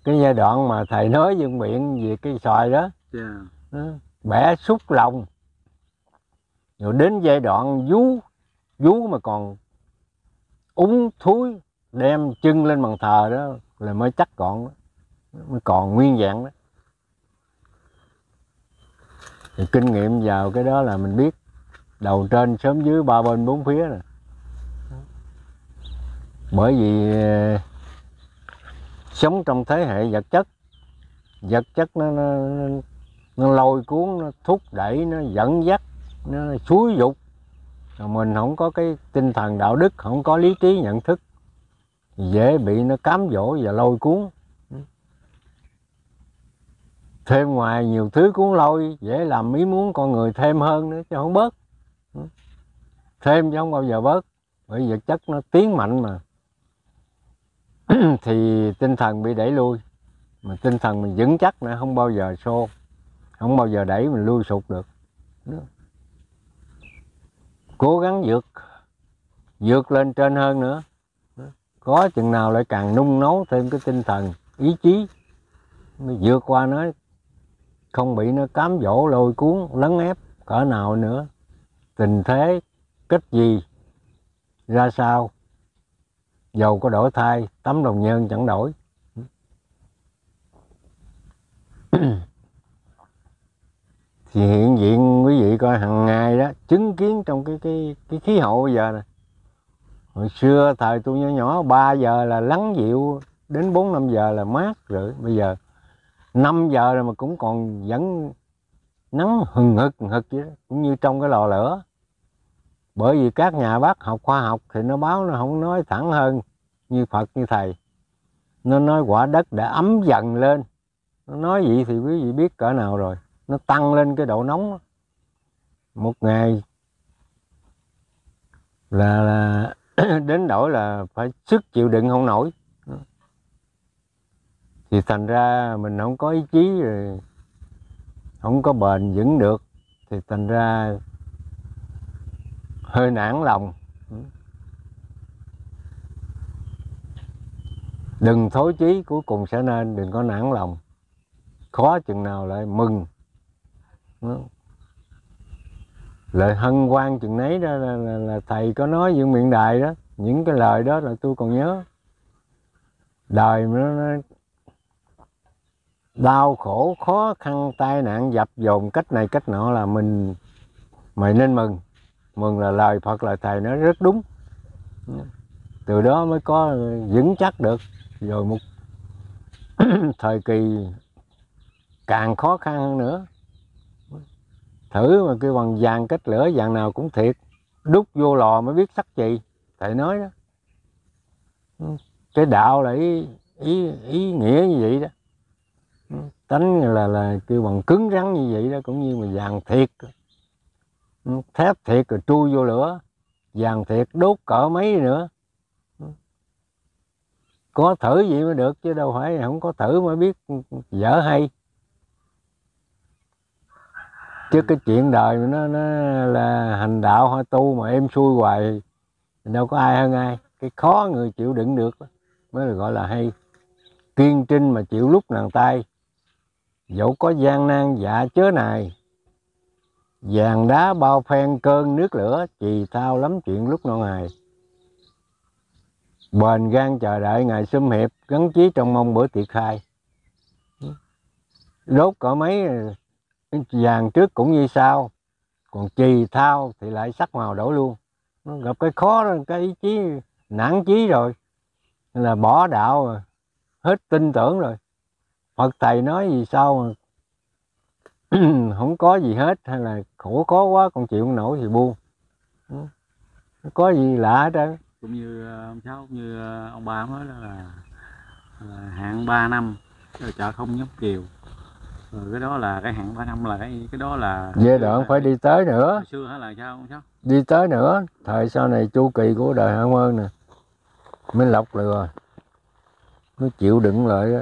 cái giai đoạn mà thầy nói dương miệng về cái xoài đó. Dạ. đó, bẻ xúc lòng rồi đến giai đoạn vú vú mà còn úng thúi đem chân lên bàn thờ đó là mới chắc còn đó. mới còn nguyên dạng đó thì kinh nghiệm vào cái đó là mình biết đầu trên sớm dưới ba bên bốn phía rồi bởi vì ờ, sống trong thế hệ vật chất vật chất nó, nó, nó lôi cuốn nó thúc đẩy nó dẫn dắt nó xúi dục. Rồi mình không có cái tinh thần đạo đức, không có lý trí nhận thức. Dễ bị nó cám dỗ và lôi cuốn. Thêm ngoài nhiều thứ cuốn lôi, dễ làm ý muốn con người thêm hơn nữa chứ không bớt. Thêm chứ không bao giờ bớt, bởi vật chất nó tiến mạnh mà. Thì tinh thần bị đẩy lui, mà tinh thần mình vững chắc nữa, không bao giờ xô, không bao giờ đẩy mình lui sụt được. Đúng cố gắng vượt vượt lên trên hơn nữa. Có chừng nào lại càng nung nấu thêm cái tinh thần, ý chí, mới vượt qua nó, không bị nó cám dỗ, lôi cuốn, lấn ép cỡ nào nữa. Tình thế, cách gì, ra sao, dầu có đổi thay, tấm lòng nhân chẳng đổi. thì hiện diện quý vị coi hàng ngày đó chứng kiến trong cái cái cái khí hậu bây giờ nè. Hồi xưa thời tôi nhỏ nhỏ 3 giờ là lắng dịu đến 4 5 giờ là mát rồi. Bây giờ 5 giờ rồi mà cũng còn vẫn nắng hừng hực hừng hực vậy đó, cũng như trong cái lò lửa. Bởi vì các nhà bác học khoa học thì nó báo nó không nói thẳng hơn như Phật như thầy. Nó nói quả đất đã ấm dần lên. Nó nói vậy thì quý vị biết cỡ nào rồi nó tăng lên cái độ nóng đó. một ngày là, là đến đổi là phải sức chịu đựng không nổi. Thì thành ra mình không có ý chí rồi không có bền vững được thì thành ra hơi nản lòng. Đừng thối chí cuối cùng sẽ nên đừng có nản lòng. Khó chừng nào lại mừng lời hân hoan chừng nấy đó là, là, là thầy có nói giữa miệng đài đó những cái lời đó là tôi còn nhớ. Đời nó, nó đau khổ khó khăn tai nạn dập dồn cách này cách nọ là mình mày nên mừng. Mừng là lời phật lời thầy nó rất đúng. Từ đó mới có vững chắc được. Rồi một thời kỳ càng khó khăn hơn nữa thử mà kêu bằng vàng cách lửa vàng nào cũng thiệt. Đúc vô lò mới biết sắc gì thầy nói đó. Ừ, cái đạo là ý, ý, ý nghĩa như vậy đó. Ừ, tánh là là kêu bằng cứng rắn như vậy đó cũng như mà vàng thiệt. Ừ, thép thiệt rồi chui vô lửa. Vàng thiệt đốt cỡ mấy nữa. Có thử vậy mới được chứ đâu phải không có thử mới biết dở hay chứ cái chuyện đời nó nó là hành đạo hay tu mà em xui hoài đâu có ai hơn ai. Cái khó người chịu đựng được mới là gọi là hay. Kiên trinh mà chịu lúc nàng tay, dẫu có gian nan dạ chớ này vàng đá bao phen cơn nước lửa, chì thao lắm chuyện lúc non ngày bền gan chờ đợi ngày xâm hiệp gắn chí trong mong bữa tiệc khai. Đốt cỡ mấy vàng trước cũng như sau. Còn chì thao thì lại sắc màu đổi luôn. Nó gặp cái khó đó, cái ý chí nản chí rồi. Là bỏ đạo rồi. Hết tin tưởng rồi. Phật thầy nói gì sao mà không có gì hết hay là khổ khó quá còn chịu không nổi thì buông. Có gì lạ hết trơn. Cũng như ờ, ông cháu như ờ, ông ba nói đó là, là hạn 3 năm rồi chợ không nhóc chiều rồi cái đó là cái hạn 3 năm là cái cái đó là giai đoạn phải đi tới nữa. Hồi xưa hay là sao ông cháu đi tới nữa. Thời sau này chu kỳ của đời hạng ơn nè mới lọc lừa nó chịu đựng lại đó.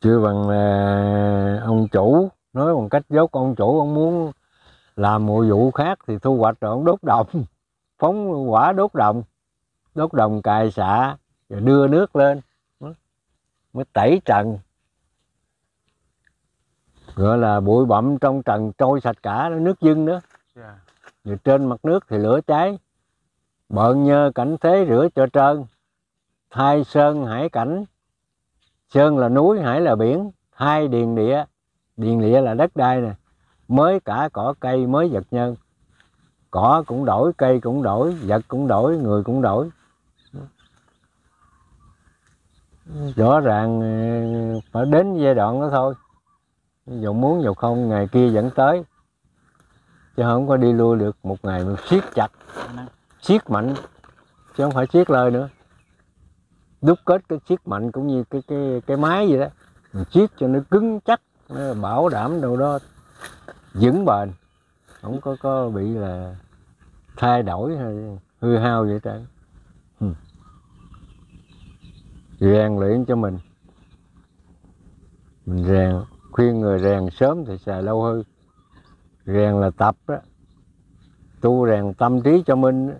chưa bằng là ông chủ. Nói bằng cách dốt ông chủ ông muốn làm mùa vụ khác thì thu hoạch rồi ông đốt đồng. Phóng quả đốt đồng. Đốt đồng cài xạ rồi đưa nước lên. Mới tẩy trần gọi là bụi bặm trong trần trôi sạch cả nước dưng nữa. Yeah. rồi trên mặt nước thì lửa cháy. Bợn nhơ cảnh thế rửa cho trơn. Hai sơn hải cảnh. Sơn là núi hải là biển. Hai điền địa. Điền địa là đất đai nè. Mới cả cỏ cây mới vật nhân. Cỏ cũng đổi cây cũng đổi vật cũng đổi người cũng đổi. Rõ ràng ờ, phải đến giai đoạn đó thôi dù muốn dù không, ngày kia vẫn tới. Chứ không có đi lui được một ngày mình siết chặt, siết mạnh. Chứ không phải siết lời nữa. Đúc kết cái siết mạnh cũng như cái cái cái máy vậy đó. Mình siết cho nó cứng chắc, nó bảo đảm đâu đó vững bền. Không có có bị là thay đổi hay hư hao vậy trời ừ. rèn luyện cho mình. Mình rèn khuyên người rèn sớm thì xài lâu hơn. Rèn là tập đó. Tu rèn tâm trí cho mình.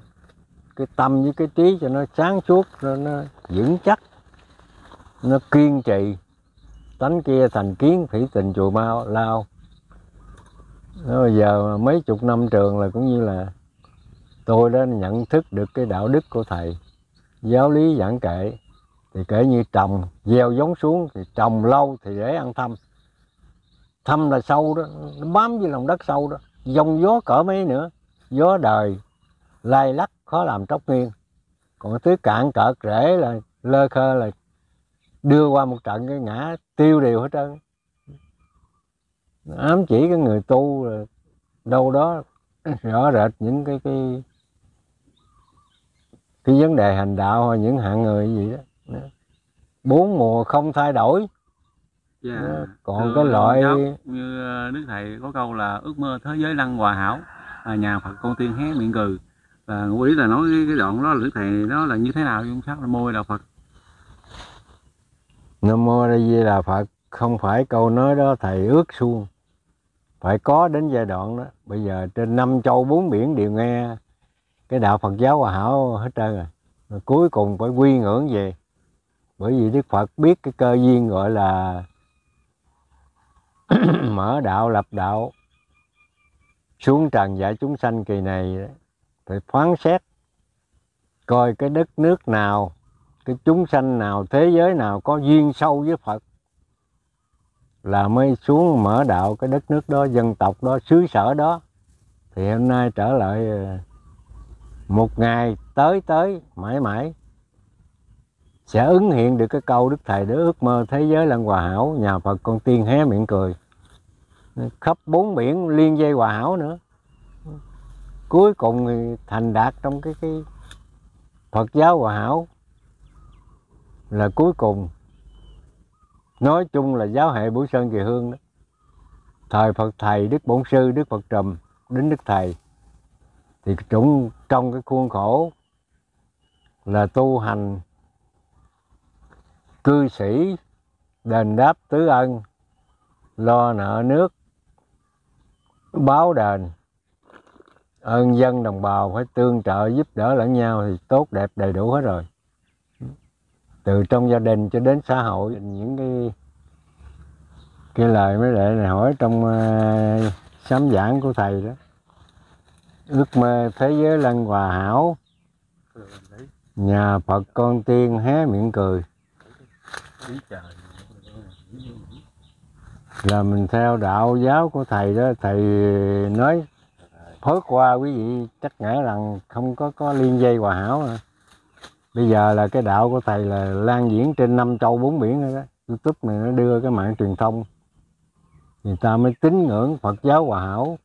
Cái tâm với cái trí cho nó sáng suốt nó, nó vững chắc nó kiên trì. Tánh kia thành kiến thủy tình chùa mau lao. Nó bây giờ mấy chục năm trường là cũng như là tôi đã nhận thức được cái đạo đức của thầy. Giáo lý giảng kệ thì kể như trồng gieo giống xuống thì trồng lâu thì dễ ăn thăm thâm là sâu đó, nó bám với lòng đất sâu đó. Dòng gió cỡ mấy nữa, gió đời lay lắc, khó làm tróc nghiêng. Còn cái thứ cạn cợt rễ là lơ khơ là đưa qua một trận cái ngã tiêu điều hết trơn. Ám chỉ cái người tu là đâu đó rõ rệt những cái cái cái vấn đề hành đạo hay những hạng người gì đó. Bốn mùa không thay đổi yeah. Dạ. còn Thưa cái loại giáo, như ờ, đức thầy có câu là ước mơ thế giới lăng hòa hảo à, nhà phật con tiên hé miệng cừ và ngụ ý là nói cái, cái đoạn đó là đức thầy nó là như thế nào ông sáu nam mô là phật nam mô a di đà phật không phải câu nói đó thầy ước suông phải có đến giai đoạn đó bây giờ trên năm châu bốn biển đều nghe cái đạo Phật giáo hòa hảo hết trơn rồi. rồi cuối cùng phải quy ngưỡng về bởi vì Đức Phật biết cái cơ duyên gọi là mở đạo, lập đạo. Xuống trần dạy chúng sanh kỳ này, phải phán xét, coi cái đất nước nào, cái chúng sanh nào, thế giới nào có duyên sâu với Phật, là mới xuống mở đạo cái đất nước đó, dân tộc đó, xứ sở đó. Thì hôm nay trở lại ờ, một ngày tới tới, mãi mãi sẽ ứng hiện được cái câu đức thầy để ước mơ thế giới lăng hòa hảo, nhà phật con tiên hé miệng cười. Khắp bốn biển liên dây hòa hảo nữa. Cuối cùng thì thành đạt trong cái cái phật giáo hòa hảo. Là cuối cùng. Nói chung là giáo hệ Bửu Sơn Kỳ Hương đó. Thời Phật thầy, Đức Bổn sư, Đức Phật Trùm, đến Đức thầy. Thì chúng trong cái khuôn khổ là tu hành cư sĩ đền đáp tứ ân lo nợ nước báo đền. Ơn dân đồng bào phải tương trợ giúp đỡ lẫn nhau thì tốt đẹp đầy đủ hết rồi. Từ trong gia đình cho đến xã hội những cái cái lời mới lại này hỏi trong uh, sám giảng của thầy đó. Ước mơ thế giới lân hòa hảo. Nhà phật con tiên hé miệng cười là mình theo đạo giáo của thầy đó, thầy nói phớt qua quý vị, chắc ngã rằng không có có liên dây hòa hảo nữa bây giờ là cái đạo của thầy là lan diễn trên năm châu bốn biển rồi đó. Youtube này nó đưa cái mạng truyền thông. Người ta mới tín ngưỡng phật giáo hòa hảo.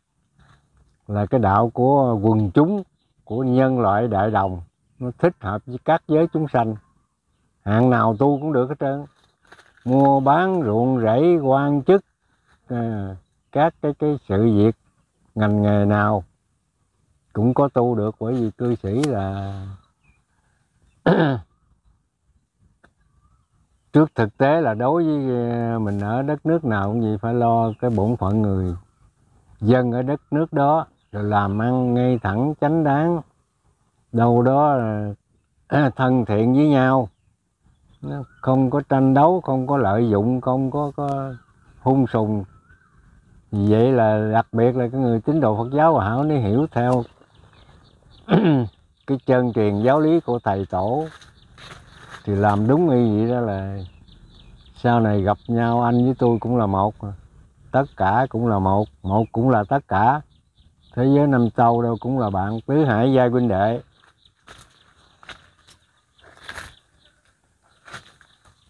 Là cái đạo của quần chúng, của nhân loại đại đồng. Nó thích hợp với các giới chúng sanh hạng nào tu cũng được hết trơn. Mua bán ruộng rẫy quan chức à, các cái cái sự việc ngành nghề nào cũng có tu được bởi vì cư sĩ là trước thực tế là đối với à, mình ở đất nước nào cũng vậy phải lo cái bổn phận người dân ở đất nước đó rồi làm ăn ngay thẳng chánh đáng đâu đó là thân thiện với nhau không có tranh đấu, không có lợi dụng, không có có hung sùng. Vậy là đặc biệt là cái người tín đồ Phật giáo hảo nó hiểu theo cái chân truyền giáo lý của thầy tổ. Thì làm đúng y vậy đó là sau này gặp nhau, anh với tôi cũng là một, tất cả cũng là một một cũng là tất cả. Thế giới năm châu đâu cũng là bạn tứ hải giai huynh đệ.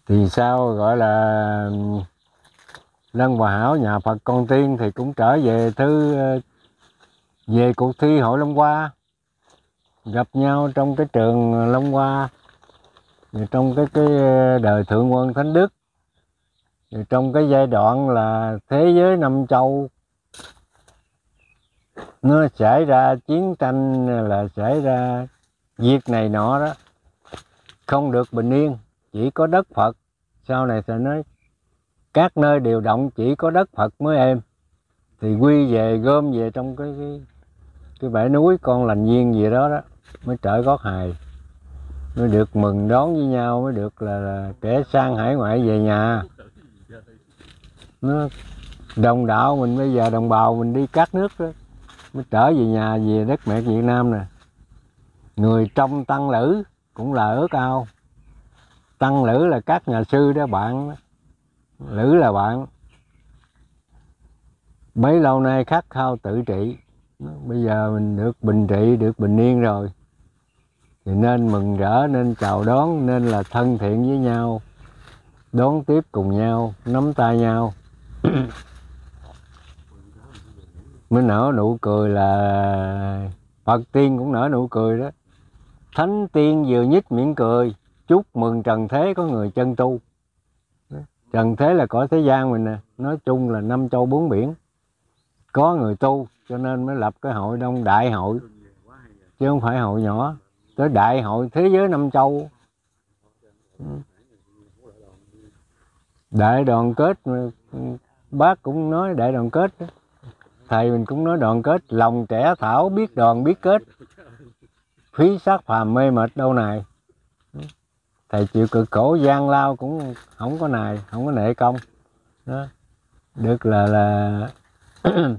Thì sao, gọi là lân hòa hảo, nhà phật con tiên thì cũng trở về thứ ờ, về cuộc thi hội long hoa. Gặp nhau trong cái trường long hoa trong cái cái ờ, đời thượng quân thánh đức. Trong cái giai đoạn là thế giới năm châu. Nó xảy ra chiến tranh, là xảy ra việc này nọ đó. Không được bình yên chỉ có đất phật. Sau này sẽ nói các nơi đều động chỉ có đất phật mới êm. Thì quy về gom về trong cái cái, cái bãi núi con lành viên gì đó đó mới trở gót hài. Mới được mừng đón với nhau mới được là, là kẻ sang hải ngoại về nhà. Nó đồng đạo mình bây giờ đồng bào mình đi cắt nước đó mới trở về nhà về đất mẹ Việt Nam nè. Người trong tăng lữ cũng là ước ao tăng lữ là các nhà sư đó, bạn. Lữ là bạn. Mấy lâu nay khát khao tự trị. Bây giờ mình được bình trị, được bình yên rồi. Thì nên mừng rỡ, nên chào đón, nên là thân thiện với nhau. Đón tiếp cùng nhau, nắm tay nhau. Mới nở nụ cười là Phật tiên cũng nở nụ cười đó. Thánh tiên vừa nhích miệng cười. Chúc mừng trần thế có người chân tu. Trần thế là cõi thế gian mình nè. Nói chung là năm châu bốn biển. Có người tu cho nên mới lập cái hội đông đại hội. Chứ không phải hội nhỏ. Tới đại hội thế giới năm châu. Đại đoàn kết Bác cũng nói đại đoàn kết thầy mình cũng nói đoàn kết. Lòng trẻ thảo biết đoàn biết kết. Phí sát phàm mê mệt đâu này thầy chịu cực khổ gian lao cũng không có này không có nệ công. Đó. Được là là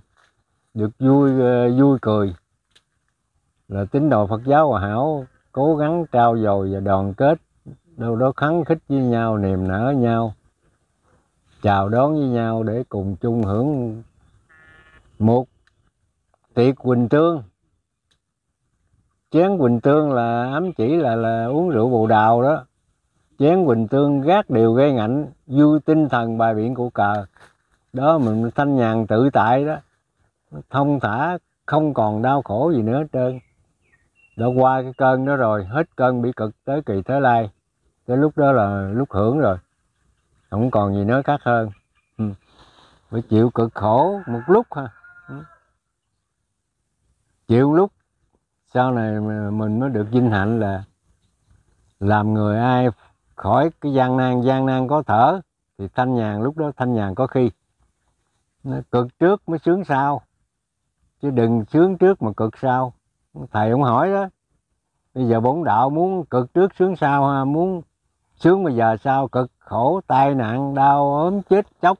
được vui ờ, vui cười. Là tín đồ Phật giáo hòa hảo cố gắng trao dồi và đoàn kết, đâu đó khắng khích với nhau, niềm nở nhau, chào đón với nhau để cùng chung hưởng một tiệc quỳnh trương. Chén quỳnh tương là ám chỉ là là uống rượu bồ đào đó chén quỳnh tương gác điều gây ngạnh vui tinh thần bài biển của cờ. Đó mình thanh nhàn tự tại đó. Thông thả, không còn đau khổ gì nữa hết trơn. Đã qua cái cơn đó rồi, hết cơn bị cực tới kỳ thế lai. Tới lúc đó là lúc hưởng rồi. Không còn gì nữa khác hơn. Ừ. phải chịu cực khổ một lúc ha. Ừ. chịu lúc, sau này mình mới được vinh hạnh là làm người ai khỏi cái gian nan gian nan có thở, thì thanh nhàn, lúc đó thanh nhàn có khi. Nó cực trước mới sướng sau, chứ đừng sướng trước mà cực sau. Thầy ông hỏi đó. Bây giờ bổn đạo muốn cực trước sướng sau ha, muốn sướng bây giờ sao cực khổ, tai nạn, đau, ốm, chết, chóc.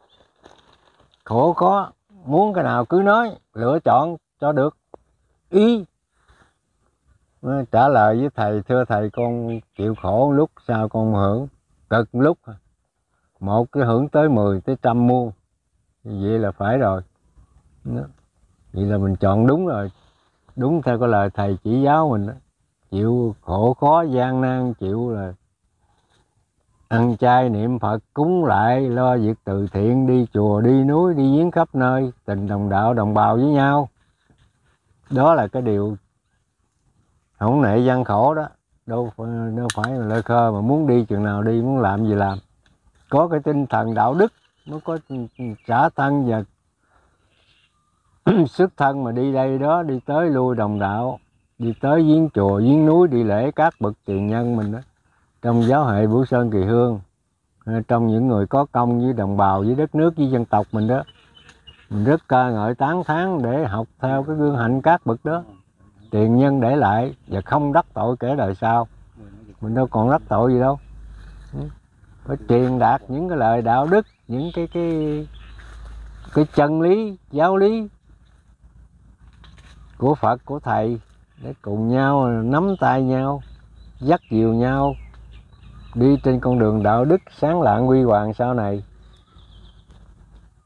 Khổ khó, muốn cái nào cứ nói, lựa chọn cho được. Ý trả lời với, thầy, thưa thầy, con chịu khổ lúc, sao con hưởng cực lúc? Một cái hưởng tới 10 tới trăm muôn. Vậy là phải rồi. Vậy là mình chọn đúng rồi. Đúng theo cái lời thầy chỉ giáo mình đó. chịu khổ khó, gian nan, chịu là ăn chay niệm phật, cúng lại, lo việc từ thiện, đi chùa, đi núi, đi viếng khắp nơi, tình đồng đạo, đồng bào với nhau. Đó là cái điều không nệ gian khổ đó. Đâu phải, đâu phải là lơ khơ mà muốn đi chừng nào đi muốn làm gì làm. Có cái tinh thần đạo đức mới có trả thân và sức thân mà đi đây đó đi tới lui đồng đạo đi tới viếng chùa viếng núi đi lễ các bậc tiền nhân mình đó. Trong giáo hệ vũ Sơn Kỳ Hương ờ, trong những người có công với đồng bào với đất nước với dân tộc mình đó mình rất ca ngợi tán thán để học theo cái gương hạnh các bậc đó tiền nhân để lại và không đắc tội kẻ đời sau. Mình đâu còn đắc tội gì đâu. Ừ. Phải truyền đạt những cái lời đạo đức những cái cái cái chân lý giáo lý của Phật của thầy để cùng nhau nắm tay nhau dắt dìu nhau đi trên con đường đạo đức sáng lạng quy hoàng sau này.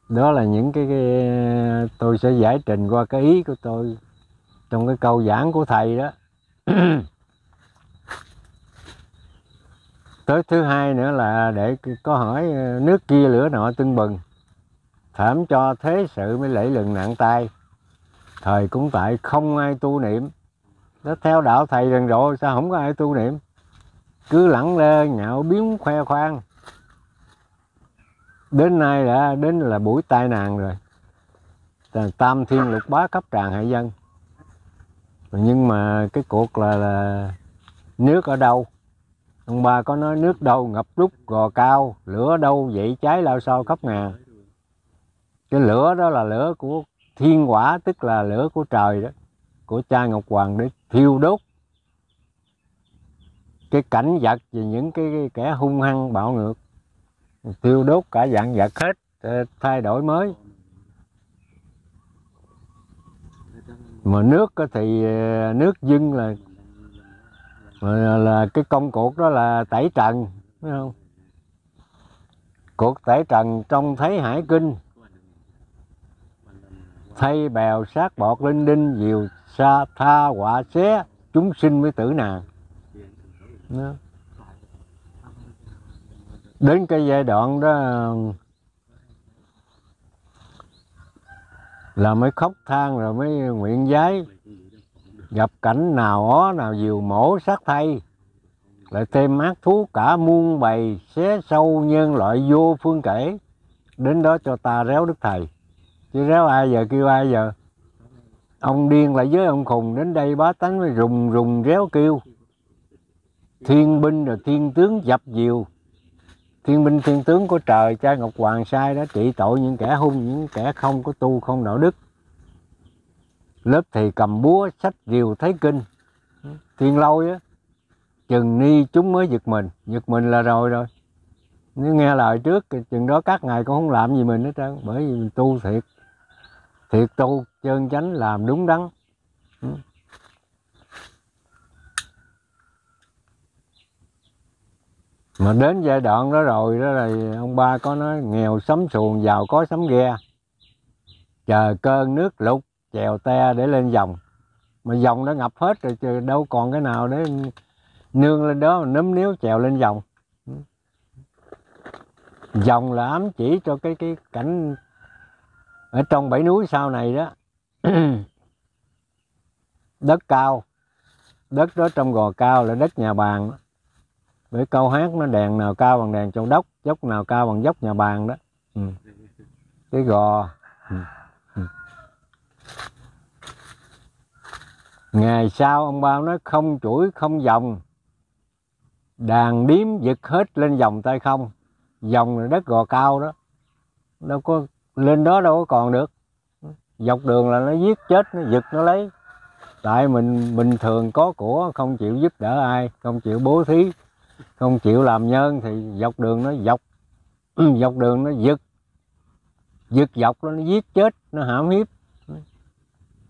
Đó là những cái, cái tôi sẽ giải trình qua cái ý của tôi trong cái câu giảng của thầy đó. Tới thứ hai nữa là để có hỏi, nước kia lửa nọ tưng bừng. Thảm cho thế sự mới lẫy lừng nặng tay. Thời cũng tại không ai tu niệm. Nó theo đạo thầy rần rồi, sao không có ai tu niệm? Cứ lẳng lơ, nhạo biếng khoe khoang. Đến nay đã, đến là buổi tai nạn rồi. Tam thiên lục bá cấp tràn hại dân nhưng mà cái cuộc là, là nước ở đâu? Ông ba có nói nước đâu ngập lúc gò cao lửa đâu vậy? Cháy lao sao khắp ngàn cái lửa đó là lửa của thiên quả tức là lửa của trời đó của cha ngọc hoàng để thiêu đốt. Cái cảnh vật và những cái kẻ hung hăng bạo ngược thiêu đốt cả dạng vật hết ờ, thay đổi mới. Mà nước thì ờ, nước dưng là là, cái công cuộc đó là tẩy trần phải không? Cuộc tẩy trần trong thấy hải kinh. Thay bèo sát bọt linh đinh diều xa tha quả xé chúng sinh với tử nàng đến cái giai đoạn đó là mới khóc than rồi mới nguyện giấy. Gặp cảnh nào ó, nào diều mổ sát thay. Lại thêm ác thú cả muôn bày xé sâu nhân loại vô phương kể. Đến đó cho ta réo đức thầy. Chứ réo ai giờ kêu ai giờ? Ông điên lại với ông khùng, đến đây bá tánh mới rùng rùng réo kêu. Thiên binh rồi thiên tướng dập diều thiên binh, thiên tướng của trời, cha ngọc hoàng sai đó, trị tội những kẻ hung, những kẻ không có tu, không đạo đức. Lớp thì cầm búa, sách diều thấy kinh. Thiên lôi á, chừng ni chúng mới giật mình. Giật mình là rồi rồi. Nếu nghe lời trước chừng đó các ngài cũng không làm gì mình hết trơn, bởi vì mình tu thiệt. Thiệt tu, chân chánh làm đúng đắn. Mà đến giai đoạn đó rồi, đó là ông ba có nói, nghèo sắm xuồng, giàu có sắm ghe. Chờ cơn nước lụt, chèo te để lên dòng. Mà dòng đã ngập hết rồi, chứ đâu còn cái nào để nương lên đó mà nấm níu chèo lên dòng. Dòng là ám chỉ cho cái cái cảnh ở trong bảy núi sau này đó. Đất cao, đất đó trong gò cao là đất nhà bàn bởi câu hát nó đèn nào cao bằng đèn châu đốc, dốc nào cao bằng dốc nhà bàn đó. Ừ. cái gò. Ừ. Ừ. ngày sau ông bao nói không chuỗi, không dòng. Đàn điếm giật hết lên dòng tay không. Dòng là đất gò cao đó. Đâu có lên đó đâu có còn được. Dọc đường là nó giết chết, nó giật, nó lấy. Tại mình bình thường có của, không chịu giúp đỡ ai, không chịu bố thí không chịu làm nhân thì dọc đường nó dọc. Ừ, dọc đường nó giật. Giật dọc nó giết chết, nó hãm hiếp.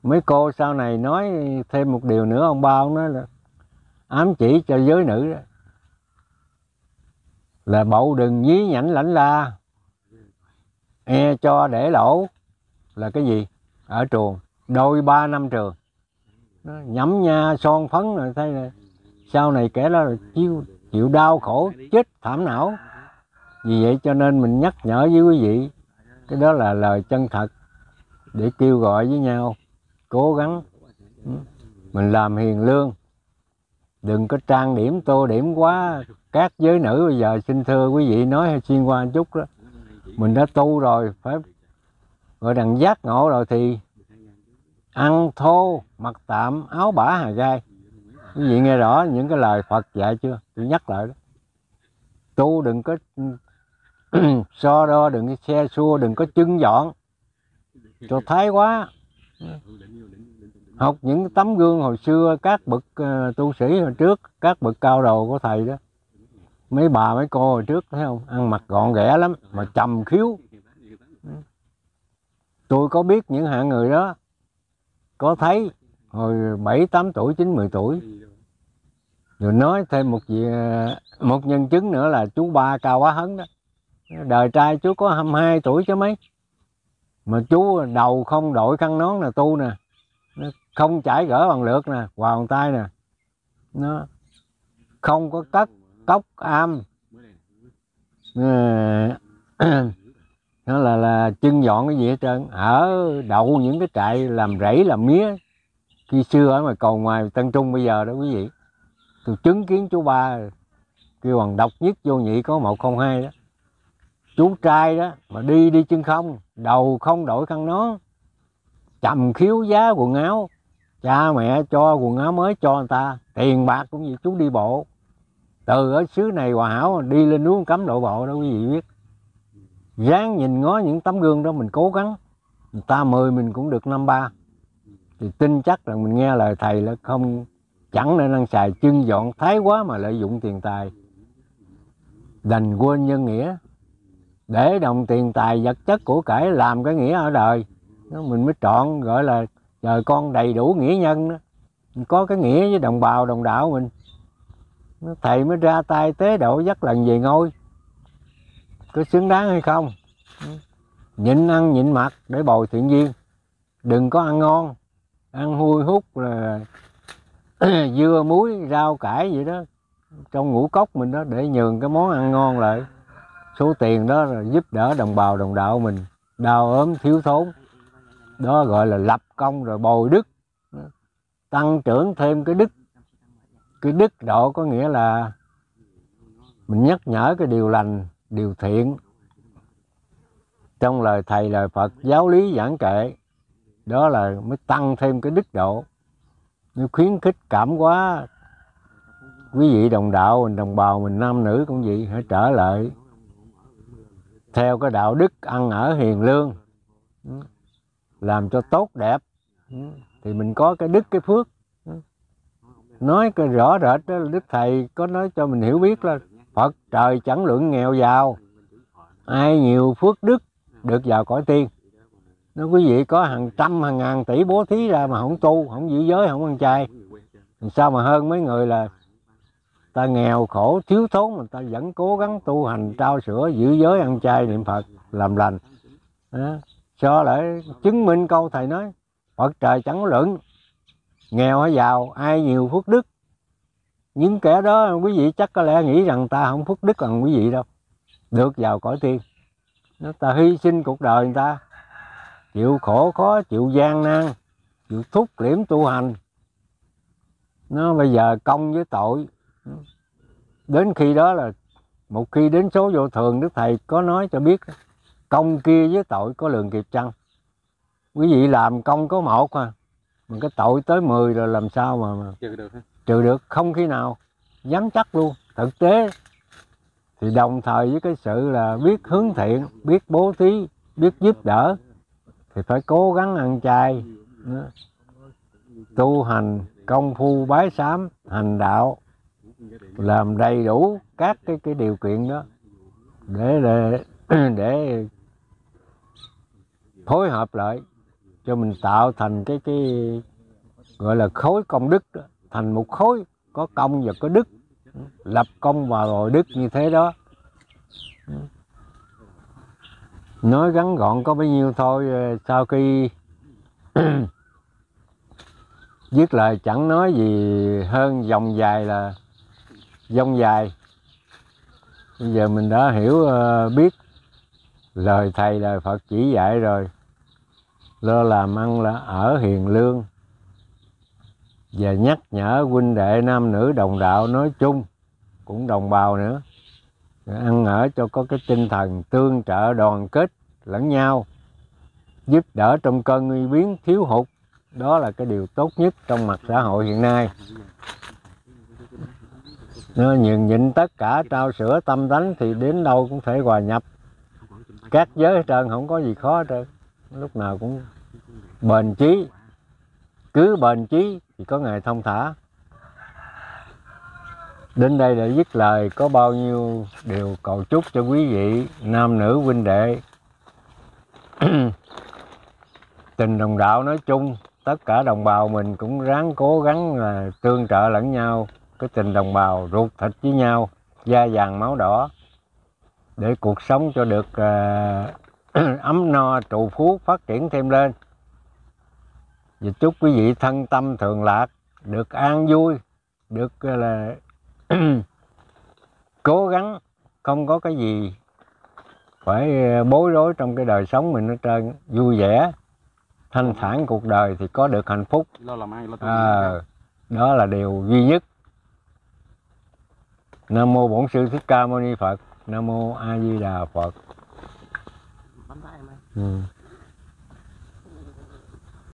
Mấy cô sau này nói thêm một điều nữa, ông ba ông nói là ám chỉ cho giới nữ đó. Là bậu đừng nhí nhảnh lãnh la. E cho để lỗ là cái gì? Ở trường. Đôi ba năm trường. Nó nhắm nha son phấn rồi, thấy là sau này kẻ đó là chiêu chịu đau khổ, chết thảm não. Vì vậy cho nên mình nhắc nhở với quý vị, cái đó là lời chân thật, để kêu gọi với nhau, cố gắng ừ. mình làm hiền lương. Đừng có trang điểm, tô điểm quá. Các giới nữ bây giờ xin thưa quý vị, nói hay xuyên qua một chút đó. Mình đã tu rồi, phải gọi đằng giác ngộ rồi thì ăn, thô, mặc tạm áo bả hà gai quý vị nghe rõ những cái lời phật dạy chưa? Tôi nhắc lại đó. Tu đừng có so đo, đừng có xe xua, đừng có chân dọn cho thái quá. Học những tấm gương hồi xưa, các bậc ờ, tu sĩ hồi trước, các bậc cao đầu của thầy đó. Mấy bà, mấy cô hồi trước, thấy không? Ăn mặc gọn ghẽ lắm, mà trầm khiếu. Tôi có biết những hạng người đó. Có thấy hồi bảy, tám tuổi, chín, mười tuổi. Rồi nói thêm một gì à, một nhân chứng nữa là chú ba cao quá hấn đó. Đời trai chú có 22 tuổi chứ mấy. Mà chú đầu không đội khăn nón là tu nè. Không chải gỡ bằng lượt nè hòa bằng tay nè. Nó không có cất cốc am. Ờ, nó là là chân dọn cái gì hết trơn. Ở đậu những cái trại làm rẫy, làm mía khi xưa ở ngoài cầu ngoài tân trung bây giờ đó quý vị. Tôi chứng kiến chú ba kêu bằng độc nhất vô nhị có một không hai đó. Chú trai đó mà đi đi chân không đầu không đổi khăn nó, trầm khiếu giá quần áo cha mẹ cho quần áo mới cho người ta tiền bạc cũng vậy chú đi bộ. Từ ở xứ này hòa hảo đi lên núi cấm độ bộ đó quý vị biết. Ráng nhìn ngó những tấm gương đó mình cố gắng. Người ta mời mình cũng được năm ba thì tin chắc là mình nghe lời thầy là không, chẳng nên ăn xài chân dọn thái quá mà lợi dụng tiền tài. Đành quên nhân nghĩa, để đồng tiền tài vật chất của cải làm cái nghĩa ở đời. Nó mình mới chọn gọi là trời con đầy đủ nghĩa nhân đó. Có cái nghĩa với đồng bào, đồng đạo mình. Thầy mới ra tay tế độ dắt lần về ngôi. Có xứng đáng hay không? Nhịn ăn nhịn mặc để bồi thiện duyên. Đừng có ăn ngon ăn hui hút là dưa, muối, rau, cải vậy đó. Trong ngũ cốc mình đó, để nhường cái món ăn ngon lại. Số tiền đó là giúp đỡ đồng bào, đồng đạo mình đau ốm, thiếu thốn. Đó gọi là lập công rồi bồi đức. Tăng trưởng thêm cái đức. Cái đức độ có nghĩa là mình nhắc nhở cái điều lành, điều thiện. Trong lời thầy, lời phật, giáo lý giảng kệ đó là mới tăng thêm cái đức độ. Nếu khuyến khích cảm hóa, quý vị đồng đạo mình đồng bào mình nam nữ cũng vậy, hãy trở lại. Theo cái đạo đức ăn ở hiền lương, làm cho tốt đẹp, thì mình có cái đức, cái phước. Nói cái rõ rệt đó đức thầy có nói cho mình hiểu biết là phật trời chẳng lượng nghèo giàu. Ai nhiều phước đức được vào cõi tiên nếu quý vị có hàng trăm, hàng ngàn tỷ bố thí ra mà không tu, không giữ giới, không ăn chay làm sao mà hơn mấy người là ta nghèo khổ, thiếu thốn mà ta vẫn cố gắng tu hành, trao sữa giữ giới, ăn chay, niệm phật, làm lành. Đó. cho lại chứng minh câu thầy nói, phật trời chẳng có nghèo hay giàu, ai nhiều phước đức. Những kẻ đó, quý vị chắc có lẽ nghĩ rằng ta không phước đức bằng quý vị đâu. Được vào cõi tiên nó ta hy sinh cuộc đời người ta chịu khổ khó chịu gian nan chịu thúc liễm tu hành. Nó bây giờ công với tội. Đến khi đó là một khi đến số vô thường đức thầy có nói cho biết công kia với tội có lường kịp chăng? Quý vị làm công có một à mà cái tội tới 10 rồi làm sao mà, mà trừ được trừ được không khi nào dám chắc luôn. Thực tế thì đồng thời với cái sự là biết hướng thiện biết bố thí biết giúp đỡ thì phải cố gắng ăn chay ừ, tu hành công phu bái sám hành đạo làm đầy đủ các cái cái điều kiện đó để để để phối hợp lại cho mình tạo thành cái cái gọi là khối công đức đó, thành một khối có công và có đức ừ, lập công và rồi đức như thế đó. Ừ nói ngắn gọn có bấy nhiêu thôi ờ, sau khi viết lời chẳng nói gì hơn, dòng dài là dòng dài. Bây giờ mình đã hiểu ờ, biết lời thầy lời phật chỉ dạy rồi. Lo làm ăn là ở hiền lương và nhắc nhở huynh đệ nam nữ đồng đạo nói chung cũng đồng bào nữa ăn ở cho có cái tinh thần tương trợ đoàn kết lẫn nhau, giúp đỡ trong cơn nguy biến thiếu hụt. Đó là cái điều tốt nhất trong mặt xã hội hiện nay. Nó nhường nhịn tất cả trao sữa tâm tánh thì đến đâu cũng thể hòa nhập. Các giới hết trơn không có gì khó hết trơn. Lúc nào cũng bền chí. Cứ bền chí thì có ngày thông thả đến đây để dứt lời có bao nhiêu điều cầu chúc cho quý vị nam nữ huynh đệ. Tình đồng đạo nói chung tất cả đồng bào mình cũng ráng cố gắng là tương trợ lẫn nhau. Cái tình đồng bào ruột thịt với nhau da vàng máu đỏ để cuộc sống cho được uh, ấm no trụ phú phát triển thêm lên. Và chúc quý vị thân tâm thường lạc được an vui được à, là cố gắng không có cái gì phải bối rối trong cái đời sống mình hết trơn. Vui vẻ thanh thản cuộc đời thì có được hạnh phúc. À, đó là điều duy nhất. Nam mô bổn sư thích ca mâu ni phật. Nam mô a di đà phật. Ừ.